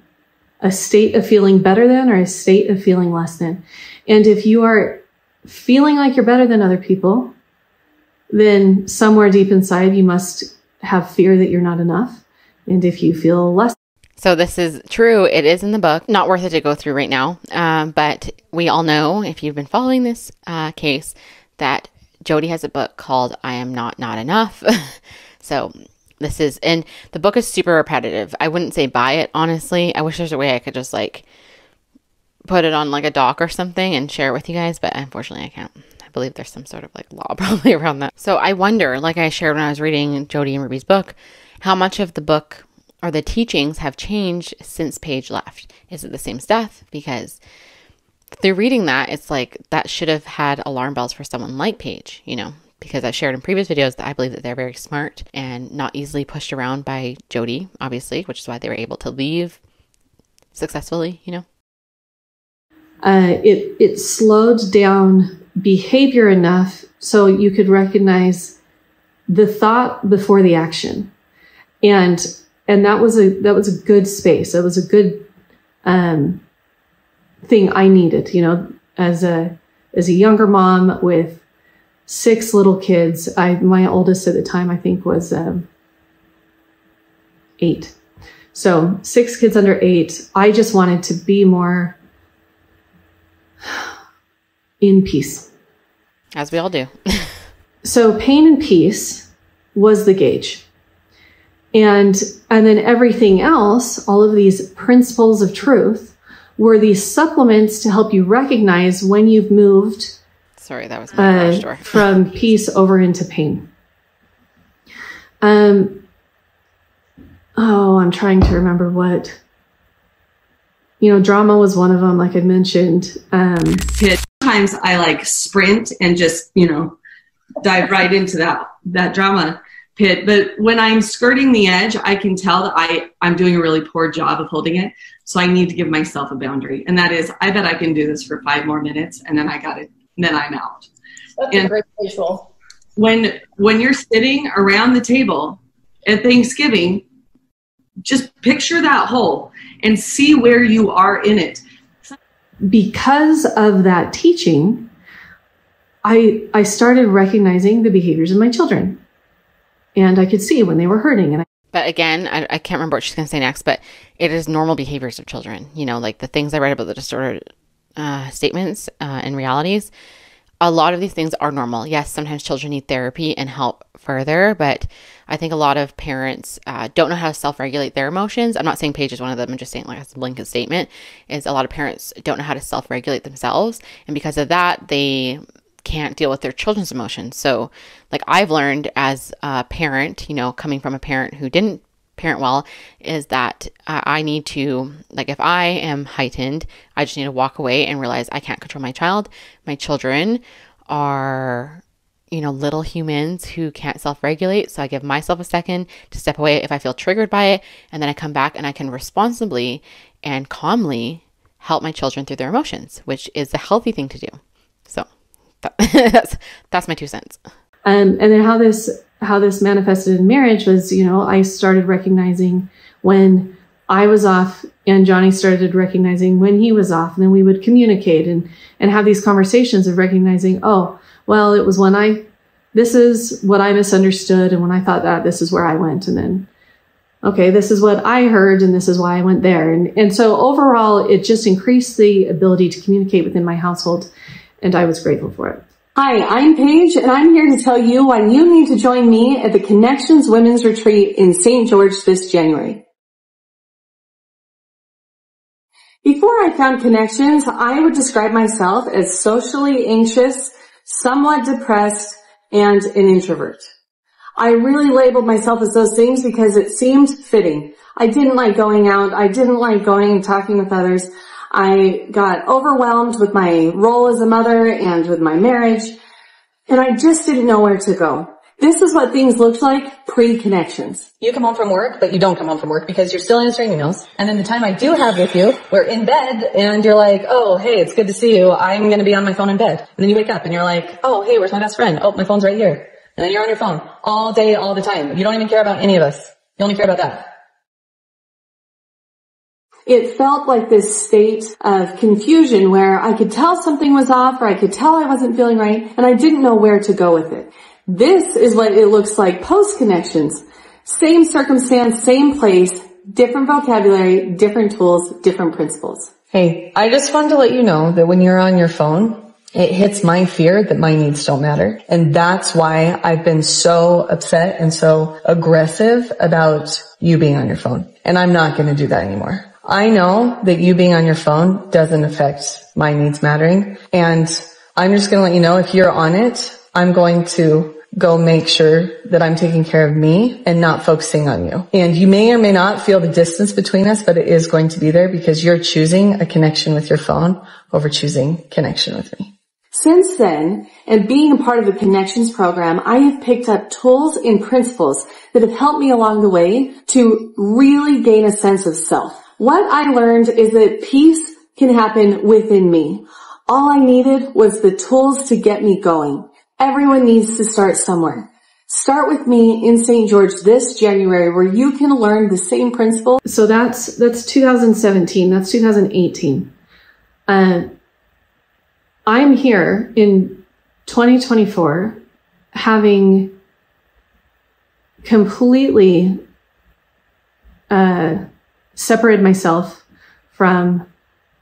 A state of feeling better than or a state of feeling less than. And if you are feeling like you're better than other people, then somewhere deep inside you must have fear that you're not enough. And if you feel less so this is true. It is in the book. Not worth it to go through right now. Um, but we all know, if you've been following this uh, case, that Jodi has a book called "I Am Not Not Enough." [LAUGHS] so this is, and the book is super repetitive. I wouldn't say buy it honestly. I wish there's a way I could just like put it on like a doc or something and share it with you guys, but unfortunately I can't. I believe there's some sort of like law [LAUGHS] probably around that. So I wonder, like I shared when I was reading Jodi and Ruby's book, how much of the book or the teachings have changed since Paige left. Is it the same stuff? Because through reading that, it's like that should have had alarm bells for someone like Paige, you know, because I shared in previous videos that I believe that they're very smart and not easily pushed around by Jodi, obviously, which is why they were able to leave successfully, you know. Uh, it it slowed down behavior enough so you could recognize the thought before the action, and and that was a that was a good space. It was a good um, thing I needed, you know, as a as a younger mom with six little kids. I my oldest at the time I think was um, eight. So six kids under eight. I just wanted to be more in peace. As we all do. [LAUGHS] so pain and peace was the gauge. And, and then everything else, all of these principles of truth were these supplements to help you recognize when you've moved Sorry, that was my uh, door. [LAUGHS] from peace over into pain. Um, oh, I'm trying to remember what. You know, drama was one of them, like I mentioned. Um, Sometimes I like sprint and just, you know, dive right into that that drama pit. But when I'm skirting the edge, I can tell that I, I'm doing a really poor job of holding it. So I need to give myself a boundary. And that is, I bet I can do this for five more minutes and then I got it. And then I'm out. That's and a great visual. When, when you're sitting around the table at Thanksgiving, just picture that hole and see where you are in it. Because of that teaching, I, I started recognizing the behaviors of my children and I could see when they were hurting. And I- but again, I, I can't remember what she's going to say next, but it is normal behaviors of children. You know, like the things I read about the distorted uh, statements uh, and realities. A lot of these things are normal. Yes, sometimes children need therapy and help further, but I think a lot of parents uh, don't know how to self regulate their emotions. I'm not saying Paige is one of them, I'm just saying, like, a blanket statement is a lot of parents don't know how to self regulate themselves. And because of that, they can't deal with their children's emotions. So, like I've learned as a parent, you know, coming from a parent who didn't parent well, is that uh, I need to, like, if I am heightened, I just need to walk away and realize I can't control my child. My children are, you know, little humans who can't self regulate. So I give myself a second to step away if I feel triggered by it. And then I come back and I can responsibly and calmly help my children through their emotions, which is a healthy thing to do. So, [LAUGHS] that's that's my two cents. Um, and then how this how this manifested in marriage was, you know, I started recognizing when I was off and Johnny started recognizing when he was off, and then we would communicate and and have these conversations of recognizing, oh, well, it was when I this is what I misunderstood, and when I thought that this is where I went, and then okay, this is what I heard, and this is why I went there, and and so overall, it just increased the ability to communicate within my household and I was grateful for it. Hi, I'm Paige, and I'm here to tell you why you need to join me at the Connexions Women's Retreat in St. George this January. Before I found Connexions, I would describe myself as socially anxious, somewhat depressed, and an introvert. I really labeled myself as those things because it seemed fitting. I didn't like going out. I didn't like going and talking with others. I got overwhelmed with my role as a mother and with my marriage, and I just didn't know where to go. This is what things looked like pre-Connexions. You come home from work, but you don't come home from work because you're still answering emails. And then the time I do have with you, we're in bed and you're like, oh, hey, it's good to see you. I'm going to be on my phone in bed. And then you wake up and you're like, oh, hey, where's my best friend? Oh, my phone's right here. And then you're on your phone all day, all the time. You don't even care about any of us. You only care about that. It felt like this state of confusion where I could tell something was off or I could tell I wasn't feeling right and I didn't know where to go with it. This is what it looks like post Connexions. Same circumstance, same place, different vocabulary, different tools, different principles. Hey, I just wanted to let you know that when you're on your phone, it hits my fear that my needs don't matter. And that's why I've been so upset and so aggressive about you being on your phone. And I'm not going to do that anymore. I know that you being on your phone doesn't affect my needs mattering. And I'm just going to let you know if you're on it, I'm going to go make sure that I'm taking care of me and not focusing on you. And you may or may not feel the distance between us, but it is going to be there because you're choosing a connection with your phone over choosing connection with me. Since then, and being a part of the Connexions program, I have picked up tools and principles that have helped me along the way to really gain a sense of self. What I learned is that peace can happen within me. All I needed was the tools to get me going. Everyone needs to start somewhere. Start with me in St. George this January where you can learn the same principle. So that's, that's 2017. That's 2018. Uh, I'm here in 2024 having completely uh, separated myself from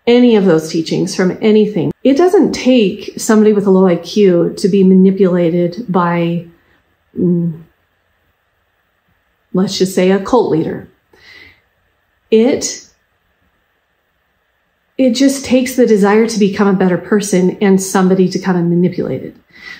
any of those teachings, from anything. It doesn't take somebody with a low IQ to be manipulated by, mm, let's just say, a cult leader. It it just takes the desire to become a better person and somebody to kind of manipulate it.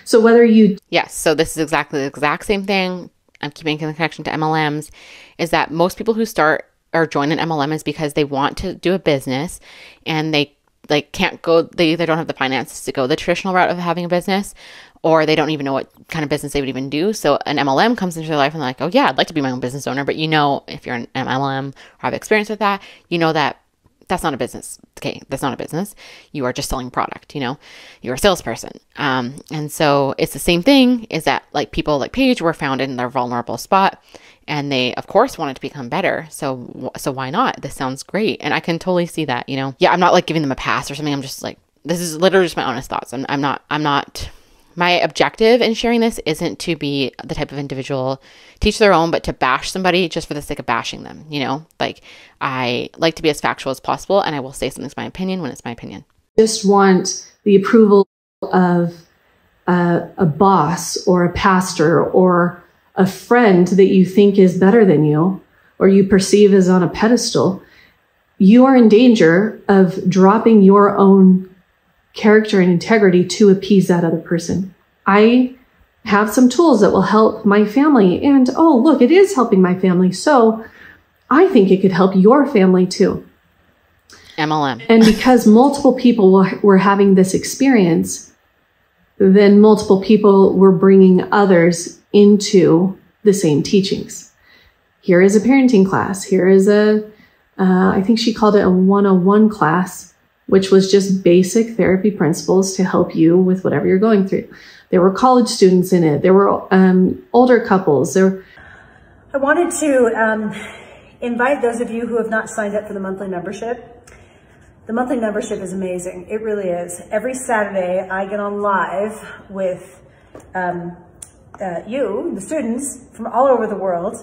So whether you Yes, so this is exactly the exact same thing. I'm keeping the connection to MLMs is that most people who start or join an MLM is because they want to do a business and they like can't go they either don't have the finances to go the traditional route of having a business or they don't even know what kind of business they would even do. So an MLM comes into their life and they're like, "Oh yeah, I'd like to be my own business owner." But you know, if you're an MLM or have experience with that, you know that that's not a business. Okay, that's not a business. You are just selling product, you know, you're a salesperson. Um, and so it's the same thing is that like people like Paige were found in their vulnerable spot and they of course wanted to become better. So, so why not? This sounds great. And I can totally see that, you know, yeah, I'm not like giving them a pass or something. I'm just like, this is literally just my honest thoughts. I'm, I'm not, I'm not my objective in sharing this isn't to be the type of individual teach their own but to bash somebody just for the sake of bashing them you know like i like to be as factual as possible and i will say something's my opinion when it's my opinion just want the approval of uh, a boss or a pastor or a friend that you think is better than you or you perceive as on a pedestal you are in danger of dropping your own character and integrity to appease that other person. I have some tools that will help my family. And oh, look, it is helping my family. So I think it could help your family too. MLM. And because multiple people were having this experience, then multiple people were bringing others into the same teachings. Here is a parenting class. Here is a, uh, I think she called it a 101 class which was just basic therapy principles to help you with whatever you're going through. There were college students in it. There were um, older couples. There. I wanted to um, invite those of you who have not signed up for the monthly membership. The monthly membership is amazing. It really is. Every Saturday, I get on live with um, uh, you, the students from all over the world,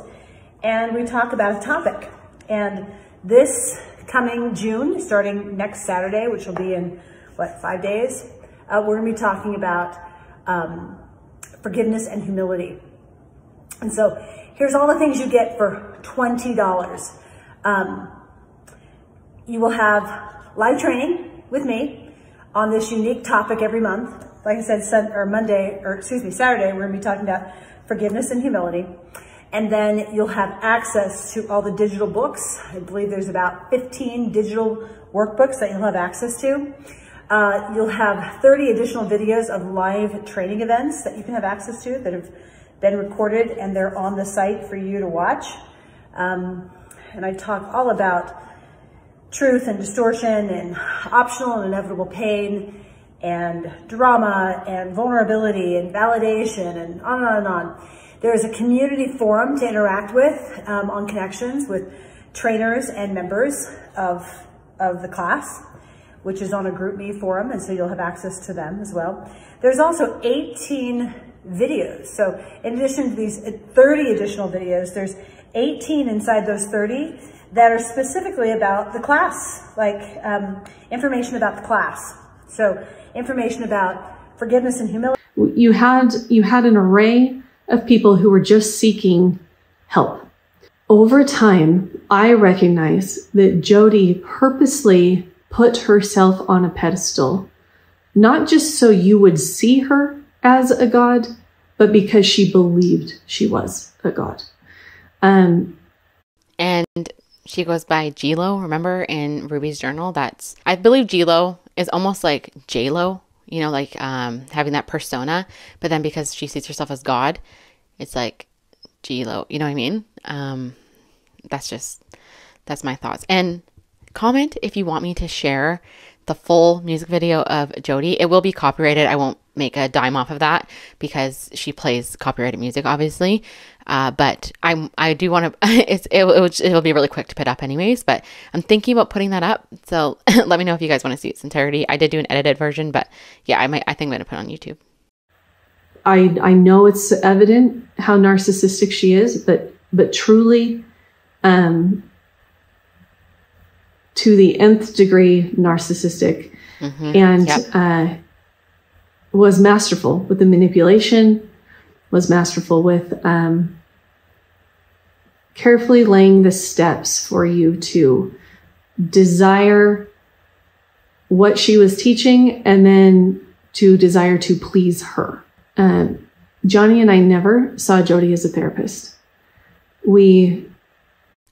and we talk about a topic. And this coming June, starting next Saturday, which will be in, what, five days, uh, we're going to be talking about um, forgiveness and humility. And so here's all the things you get for $20. Um, you will have live training with me on this unique topic every month. Like I said, or Monday, or excuse me, Saturday, we're to be talking about forgiveness and humility. And then you'll have access to all the digital books. I believe there's about 15 digital workbooks that you'll have access to. Uh, you'll have 30 additional videos of live training events that you can have access to that have been recorded and they're on the site for you to watch. Um, and I talk all about truth and distortion and optional and inevitable pain and drama and vulnerability and validation and on and on and on. There is a community forum to interact with um, on Connexions with trainers and members of, of the class, which is on a GroupMe forum, and so you'll have access to them as well. There's also 18 videos. So in addition to these 30 additional videos, there's 18 inside those 30 that are specifically about the class, like um, information about the class. So information about forgiveness and humility. You had you had an array of people who were just seeking help. Over time, I recognize that Jodi purposely put herself on a pedestal, not just so you would see her as a god, but because she believed she was a god. Um, and she goes by Gilo. Remember in Ruby's journal? That's I believe Gilo is almost like J Lo. You know, like um, having that persona. But then because she sees herself as God, it's like Gilo. You know what I mean? Um, that's just that's my thoughts. And comment if you want me to share the full music video of Jodi. It will be copyrighted. I won't make a dime off of that because she plays copyrighted music, obviously. Uh, but I I do want to. [LAUGHS] It's it, it it'll be really quick to put up, anyways. But I'm thinking about putting that up. So [LAUGHS] let me know if you guys want to see its entirety. I did do an edited version, but yeah, I might. I think I'm gonna put on YouTube. I I know it's evident how narcissistic she is, but but truly, um, to the nth degree narcissistic, mm-hmm. and yep. uh, was masterful with the manipulation, was masterful with um, carefully laying the steps for you to desire what she was teaching and then to desire to please her. Um, Johnny and I never saw Jodi as a therapist. We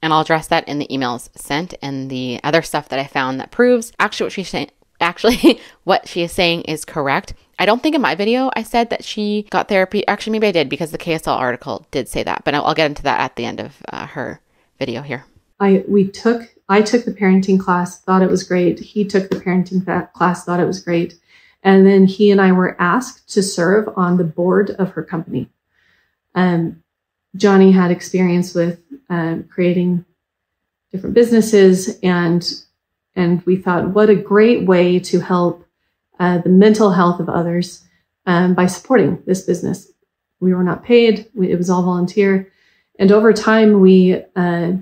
and I'll address that in the emails sent and the other stuff that I found that proves actually what she's saying. Actually, [LAUGHS] what she is saying is correct. I don't think in my video I said that she got therapy. Actually, maybe I did because the KSL article did say that, but I'll get into that at the end of uh, her video here. I we took I took the parenting class, thought it was great. He took the parenting class, thought it was great, and then he and I were asked to serve on the board of her company. Um, Johnny had experience with uh, creating different businesses, and and we thought, what a great way to help uh, the mental health of others um, by supporting this business. We were not paid; we, it was all volunteer, and over time we uh,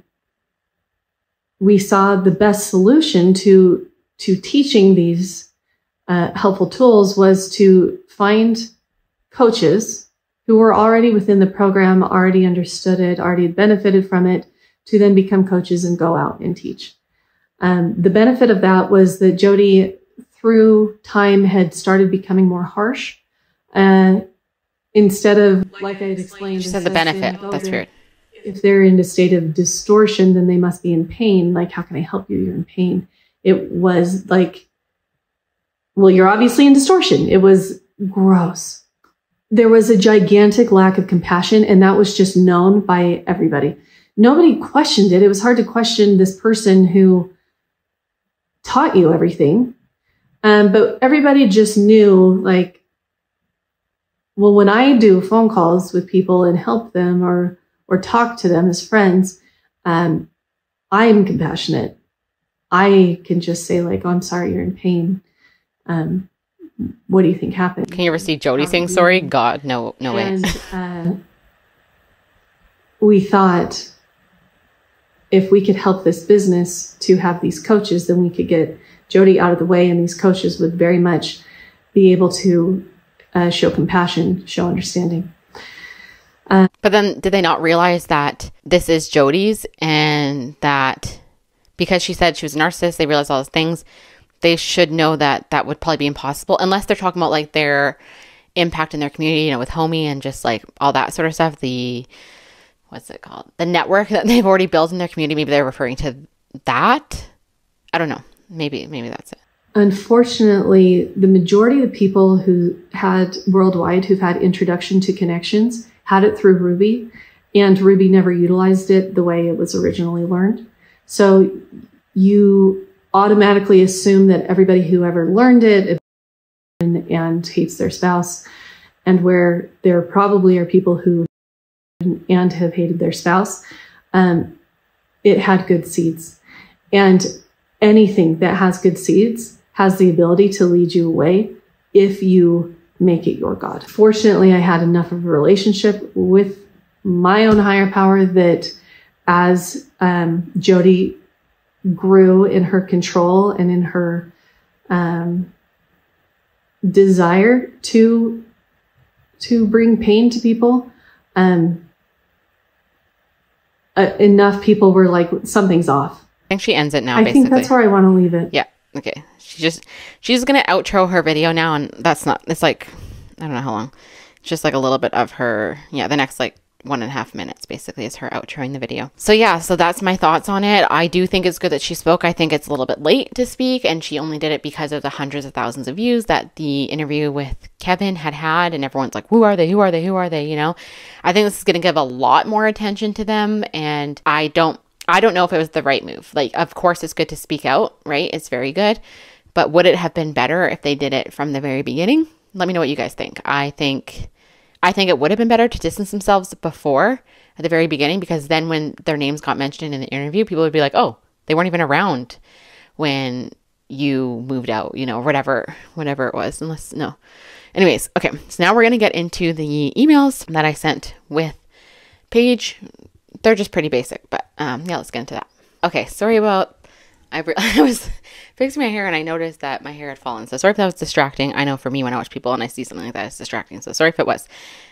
we saw the best solution to to teaching these uh, helpful tools was to find coaches who were already within the program, already understood it, already benefited from it, to then become coaches and go out and teach. Um, the benefit of that was that Jodi through time had started becoming more harsh. Uh, instead of, like I had explained, she said the benefit. That's weird. If they're in a state of distortion, then they must be in pain. Like, how can I help you? You're in pain. It was like, well, you're obviously in distortion. It was gross. There was a gigantic lack of compassion, and that was just known by everybody. Nobody questioned it. It was hard to question this person who taught you everything um, but everybody just knew like, well, when I do phone calls with people and help them or, or talk to them as friends, um, I'm compassionate. I can just say like, oh, I'm sorry, you're in pain. Um, what do you think happened? Can you ever see Jodi How saying sorry? God, no, no and, way. uh, we thought if we could help this business to have these coaches, then we could get Jodi out of the way, and these coaches would very much be able to uh, show compassion, show understanding. Uh, but then, did they not realize that this is Jodi's and that because she said she was a narcissist, they realized all those things. They should know that that would probably be impossible unless they're talking about like their impact in their community, you know, with Homie and just like all that sort of stuff. The what's it called? The network that [LAUGHS] they've already built in their community. Maybe they're referring to that. I don't know maybe maybe that's it unfortunately the majority of the people who had worldwide who've had introduction to Connexions had it through ruby and ruby never utilized it the way it was originally learned so you automatically assume that everybody who ever learned it and, and hates their spouse and where there probably are people who and have hated their spouse um, it had good seeds. And anything that has good seeds has the ability to lead you away if you make it your God. Fortunately, I had enough of a relationship with my own higher power that as um, Jodi grew in her control and in her um, desire to to bring pain to people, um, uh, enough people were like, something's off. I think she ends it now. I basically. think that's where I want to leave it. Yeah. Okay. She just she's gonna outro her video now, and that's not. It's like I don't know how long. It's just like a little bit of her. Yeah, the next like one and a half minutes basically is her outroing the video. So yeah, so that's my thoughts on it. I do think it's good that she spoke. I think it's a little bit late to speak, and she only did it because of the hundreds of thousands of views that the interview with Kevin had had, and everyone's like, "Who are they? Who are they? Who are they?" You know. I think this is going to give a lot more attention to them, and I don't. I don't know if it was the right move. Like, of course, it's good to speak out, right? It's very good. But would it have been better if they did it from the very beginning? Let me know what you guys think. I think I think it would have been better to distance themselves before at the very beginning because then when their names got mentioned in the interview, people would be like, "Oh, they weren't even around when you moved out, you know, whatever, whatever it was." Unless no. Anyways, okay. So now we're going to get into the emails that I sent with Paige. They're just pretty basic, but um yeah, let's get into that. Okay, sorry about I, re- [LAUGHS] I was fixing my hair and I noticed that my hair had fallen. So sorry if that was distracting. I know for me when I watch people and I see something like that, it's distracting. So sorry if it was.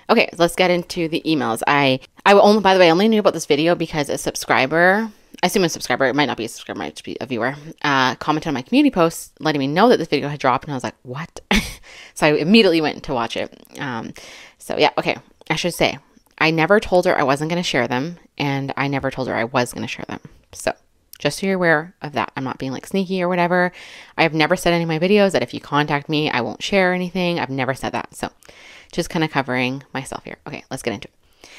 Okay, let's get into the emails. I I only by the way I only knew about this video because a subscriber, I assume a subscriber, it might not be a subscriber, it might be a viewer, uh, commented on my community post letting me know that this video had dropped, and I was like, what? [LAUGHS] so I immediately went to watch it. Um, so yeah, okay. I should say I never told her I wasn't going to share them, and I never told her I was going to share them. So just so you're aware of that. I'm not being like sneaky or whatever. I have never said in any of my videos that if you contact me, I won't share anything. I've never said that. So just kind of covering myself here. Okay, let's get into it.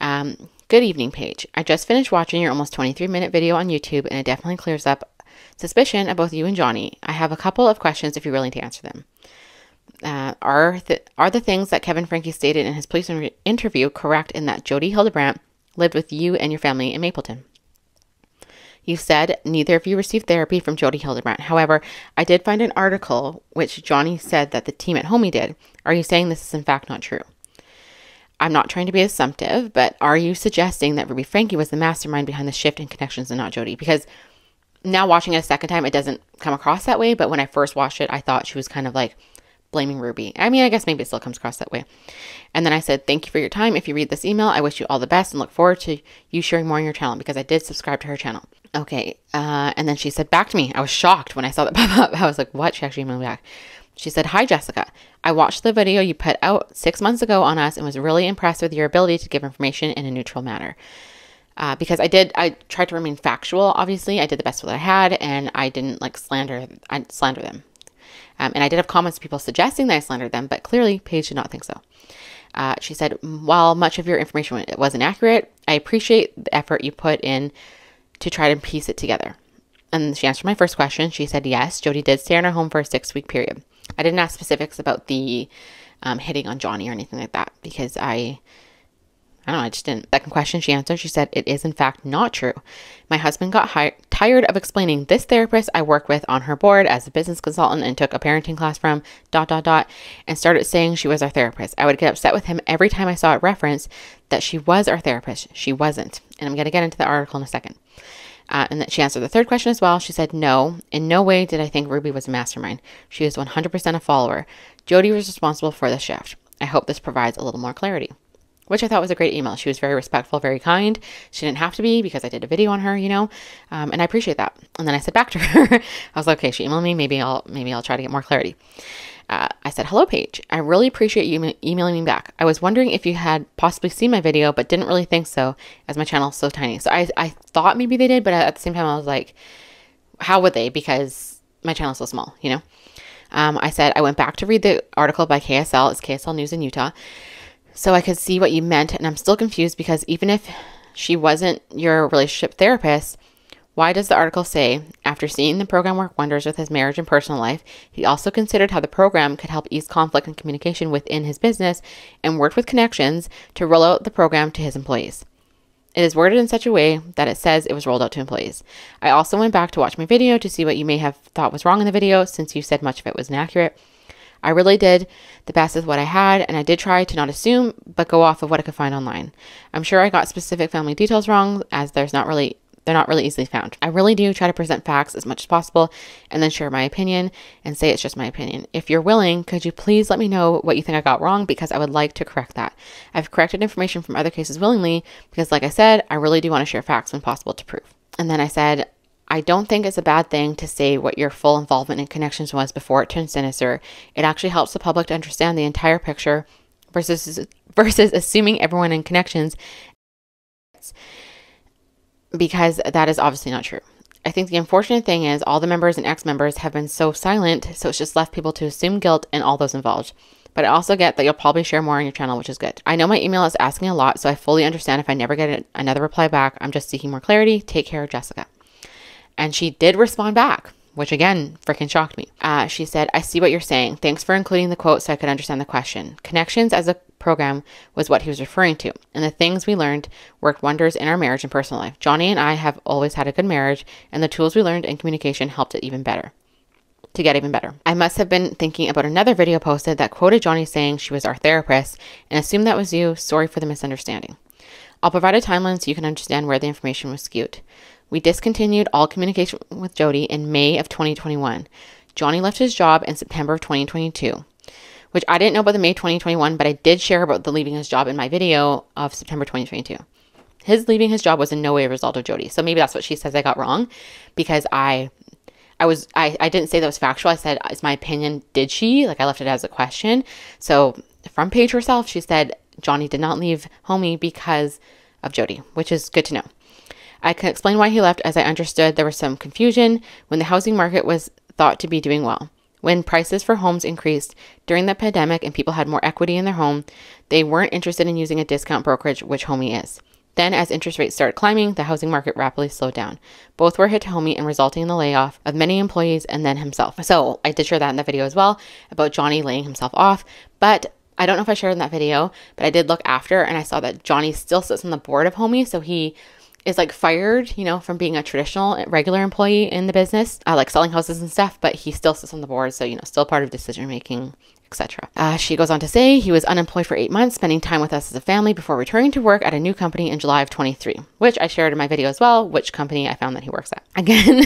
Um, good evening, Paige. I just finished watching your almost 23 minute video on YouTube and it definitely clears up suspicion of both you and Johnny. I have a couple of questions if you're willing to answer them. Uh, are, are the things that Kevin Franke stated in his police interview correct in that Jodi Hildebrandt lived with you and your family in Mapleton? You said neither of you received therapy from Jodi Hildebrandt. However, I did find an article which Johnny said that the team at Homey did. Are you saying this is in fact not true? I'm not trying to be assumptive, but are you suggesting that Ruby Franke was the mastermind behind the shift in Connexions and not Jodi? Because now watching it a second time, it doesn't come across that way. But when I first watched it, I thought she was kind of like blaming Ruby. I mean, I guess maybe it still comes across that way. And then I said, Thank you for your time. If you read this email, I wish you all the best and look forward to you sharing more on your channel because I did subscribe to her channel. Okay. Uh, and then she said back to me. I was shocked when I saw that [LAUGHS] pop up. I was like, What? She actually emailed me back. She said, Hi, Jessica. I watched the video you put out six months ago on us and was really impressed with your ability to give information in a neutral manner. Uh, because I did, I tried to remain factual. Obviously, I did the best with what I had, and I didn't like slander. I slander them, um, and I did have comments people suggesting that I slandered them, but clearly Paige did not think so. Uh, she said, while much of your information wasn't accurate, I appreciate the effort you put in to try to piece it together. And she answered my first question. She said, yes, Jodi did stay in our home for a six week period. I didn't ask specifics about the um, hitting on Johnny or anything like that because I, I don't know, I just didn't. Second question she answered, she said, it is in fact not true. My husband got hi- tired of explaining this therapist I work with on her board as a business consultant and took a parenting class from dot dot dot and started saying she was our therapist. I would get upset with him every time I saw it referenced that she was our therapist. She wasn't. And I'm going to get into the article in a second. Uh, and that she answered the third question as well. She said, No, in no way did I think Ruby was a mastermind. She is 100% a follower. Jodi was responsible for the shift. I hope this provides a little more clarity. Which I thought was a great email. She was very respectful, very kind. She didn't have to be because I did a video on her, you know, um, and I appreciate that. And then I said back to [LAUGHS] her, I was like, okay, she emailed me. Maybe I'll maybe I'll try to get more clarity. Uh, I said, hello, Paige. I really appreciate you emailing me back. I was wondering if you had possibly seen my video, but didn't really think so, as my channel is so tiny. So I, I thought maybe they did, but at the same time, I was like, how would they? Because my channel is so small, you know? Um, I said, I went back to read the article by KSL, it's KSL News in Utah, so I could see what you meant. And I'm still confused because even if she wasn't your relationship therapist, why does the article say, after seeing the program work wonders with his marriage and personal life, he also considered how the program could help ease conflict and communication within his business and worked with Connexions to roll out the program to his employees? It is worded in such a way that it says it was rolled out to employees. I also went back to watch my video to see what you may have thought was wrong in the video since you said much of it was inaccurate. I really did the best with what I had, and I did try to not assume, but go off of what I could find online. I'm sure I got specific family details wrong, as there's not really they're not really easily found. I really do try to present facts as much as possible and then share my opinion and say it's just my opinion. If you're willing, could you please let me know what you think I got wrong because I would like to correct that. I've corrected information from other cases willingly because, like I said, I really do want to share facts when possible to prove. And then I said, I don't think it's a bad thing to say what your full involvement in Connexions was before it turned sinister. It actually helps the public to understand the entire picture versus [LAUGHS] versus assuming everyone in Connexions because that is obviously not true. I think the unfortunate thing is all the members and ex members have been so silent, so it's just left people to assume guilt and all those involved. But I also get that you'll probably share more on your channel, which is good. I know my email is asking a lot, so I fully understand if I never get another reply back. I'm just seeking more clarity. Take care, Jessica. And she did respond back, which again freaking shocked me. Uh, she said, I see what you're saying. Thanks for including the quote so I could understand the question. Connexions as a program was what he was referring to, and the things we learned worked wonders in our marriage and personal life. Johnny and I have always had a good marriage, and the tools we learned in communication helped it even better. To get even better. I must have been thinking about another video posted that quoted Johnny saying she was our therapist and assumed that was you. Sorry for the misunderstanding. I'll provide a timeline so you can understand where the information was skewed. We discontinued all communication with Jodi in May of 2021. Johnny left his job in September of 2022 which I didn't know about the May 2021, but I did share about the leaving his job in my video of September 2022. His leaving his job was in no way a result of Jodi. So maybe that's what she says I got wrong because I I was I, I didn't say that was factual. I said it's my opinion. Did she? Like I left it as a question. So from Paige herself, she said Johnny did not leave Homie because of Jodi, which is good to know. I can explain why he left as I understood there was some confusion when the housing market was thought to be doing well. When prices for homes increased during the pandemic and people had more equity in their home, they weren't interested in using a discount brokerage, which Homie is. Then, as interest rates started climbing, the housing market rapidly slowed down. Both were hit to Homie and resulting in the layoff of many employees and then himself. So, I did share that in the video as well about Johnny laying himself off. But I don't know if I shared in that video, but I did look after and I saw that Johnny still sits on the board of Homie. So, he is like fired, you know, from being a traditional regular employee in the business, uh, like selling houses and stuff, but he still sits on the board, so you know, still part of decision making, etc. Uh, she goes on to say he was unemployed for eight months, spending time with us as a family before returning to work at a new company in July of 23, which I shared in my video as well, which company I found that he works at. Again,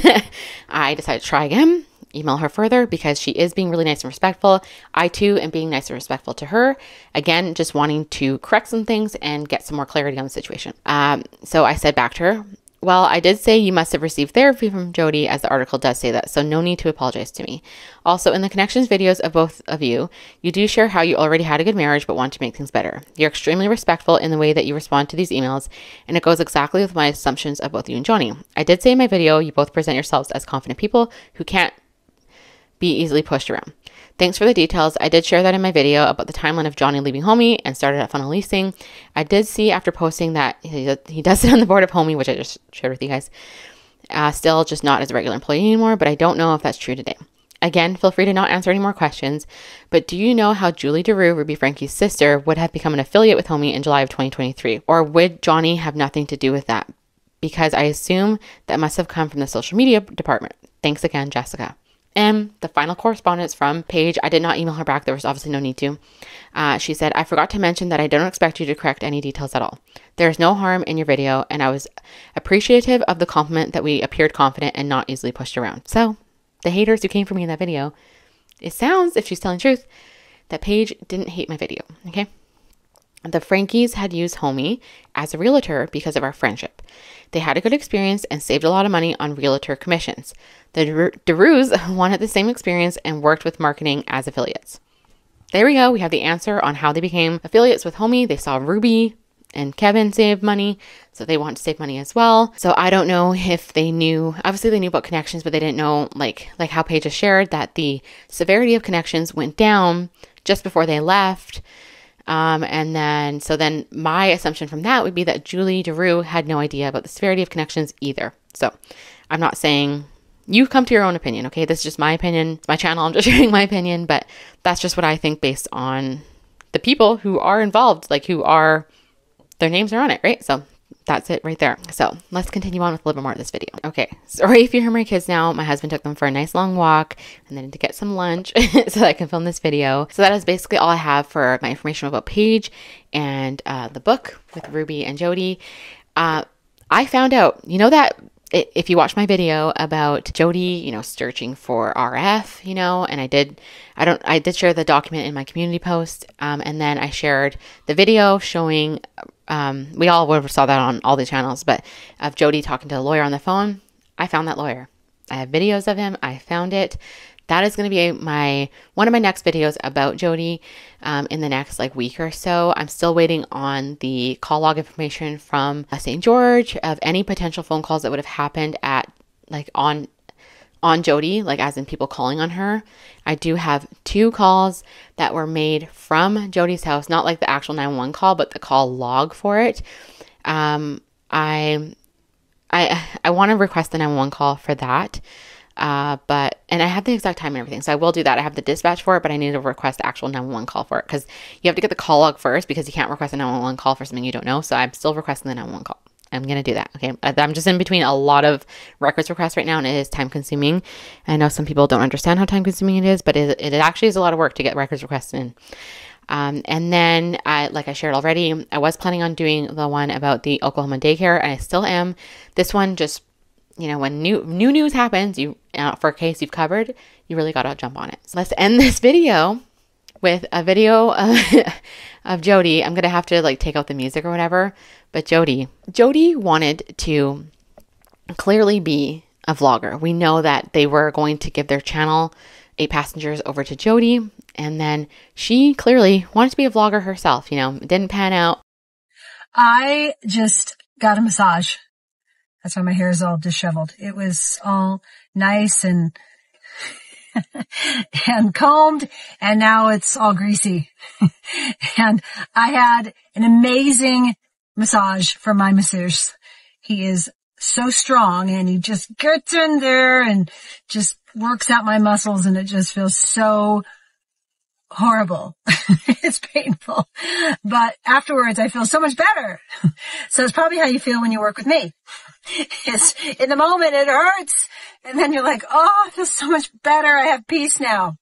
[LAUGHS] I decided to try again email her further because she is being really nice and respectful. I too am being nice and respectful to her. Again, just wanting to correct some things and get some more clarity on the situation. Um, so I said back to her, well, I did say you must have received therapy from Jodi, as the article does say that, so no need to apologize to me. Also, in the Connexions videos of both of you, you do share how you already had a good marriage but want to make things better. You're extremely respectful in the way that you respond to these emails, and it goes exactly with my assumptions of both you and Johnny. I did say in my video, you both present yourselves as confident people who can't be easily pushed around. Thanks for the details. I did share that in my video about the timeline of Johnny leaving Homie and started at Funnel Leasing. I did see after posting that he, does [LAUGHS] sit on the board of Homie, which I just shared with you guys. Uh, still just not as a regular employee anymore, but I don't know if that's true today. Again, feel free to not answer any more questions, but do you know how Julie DeRue, Ruby Franke's sister, would have become an affiliate with Homie in July of 2023? Or would Johnny have nothing to do with that? Because I assume that must have come from the social media department. Thanks again, Jessica. And the final correspondence from Paige, I did not email her back. There was obviously no need to. Uh, she said, I forgot to mention that I don't expect you to correct any details at all. There is no harm in your video, and I was appreciative of the compliment that we appeared confident and not easily pushed around. So, the haters who came for me in that video, it sounds, if she's telling truth, that Paige didn't hate my video. Okay. The Frankes had used Homie as a realtor because of our friendship. They had a good experience and saved a lot of money on realtor commissions. The DeRues [LAUGHS] wanted the same experience and worked with marketing as affiliates. There we go. We have the answer on how they became affiliates with Homie. They saw Ruby and Kevin save money, so they want to save money as well. So I don't know if they knew. Obviously, they knew about Connexions, but they didn't know, like like how Paige shared, that the severity of Connexions went down just before they left. Um, and then, so then my assumption from that would be that Julie DeRue had no idea about the severity of Connexions either. So I'm not saying you come to your own opinion, okay? This is just my opinion. It's my channel. [LAUGHS] I'm just sharing my opinion, but that's just what I think based on the people who are involved, like who are, their names are on it, right? So that's it right there. So let's continue on with a little bit more of this video. Okay, sorry if you hear my kids now. My husband took them for a nice long walk and then to get some lunch [LAUGHS] so that I can film this video. So that is basically all I have for my information about Paige and uh, the book with Ruby and Jodi. Uh, I found out, you know that if you watch my video about Jodi, you know, searching for RF, you know, and I did, I don't, I did share the document in my community post, um, and then I shared the video showing, um, we all saw that on all the channels, but of Jodi talking to a lawyer on the phone. I found that lawyer. I have videos of him. I found it that is going to be my one of my next videos about Jodi um, in the next like week or so. I'm still waiting on the call log information from uh, St. George of any potential phone calls that would have happened at like on on Jodi, like as in people calling on her. I do have two calls that were made from Jodi's house, not like the actual 911 call, but the call log for it. Um, I I I want to request the 911 call for that. Uh, but, and I have the exact time and everything. So I will do that. I have the dispatch for it, but I need to request actual 911 call for it because you have to get the call log first because you can't request a 911 call for something you don't know. So I'm still requesting the 911 call. I'm going to do that. Okay. I'm just in between a lot of records requests right now and it is time consuming. I know some people don't understand how time consuming it is, but it, it actually is a lot of work to get records requests in. Um, and then, I, like I shared already, I was planning on doing the one about the Oklahoma daycare, and I still am. This one just you know, when new new news happens, you uh, for a case you've covered, you really got to jump on it. So let's end this video with a video of, [LAUGHS] of Jodi. I'm gonna have to like take out the music or whatever. But Jodi, Jodi wanted to clearly be a vlogger. We know that they were going to give their channel eight passengers over to Jodi, and then she clearly wanted to be a vlogger herself. You know, it didn't pan out. I just got a massage that's why my hair is all disheveled. It was all nice and, [LAUGHS] and combed and now it's all greasy. [LAUGHS] and I had an amazing massage from my masseuse. He is so strong and he just gets in there and just works out my muscles and it just feels so horrible. [LAUGHS] it's painful. But afterwards I feel so much better. [LAUGHS] so it's probably how you feel when you work with me. [LAUGHS] It's in the moment it hurts and then you're like, oh, I feel so much better. I have peace now.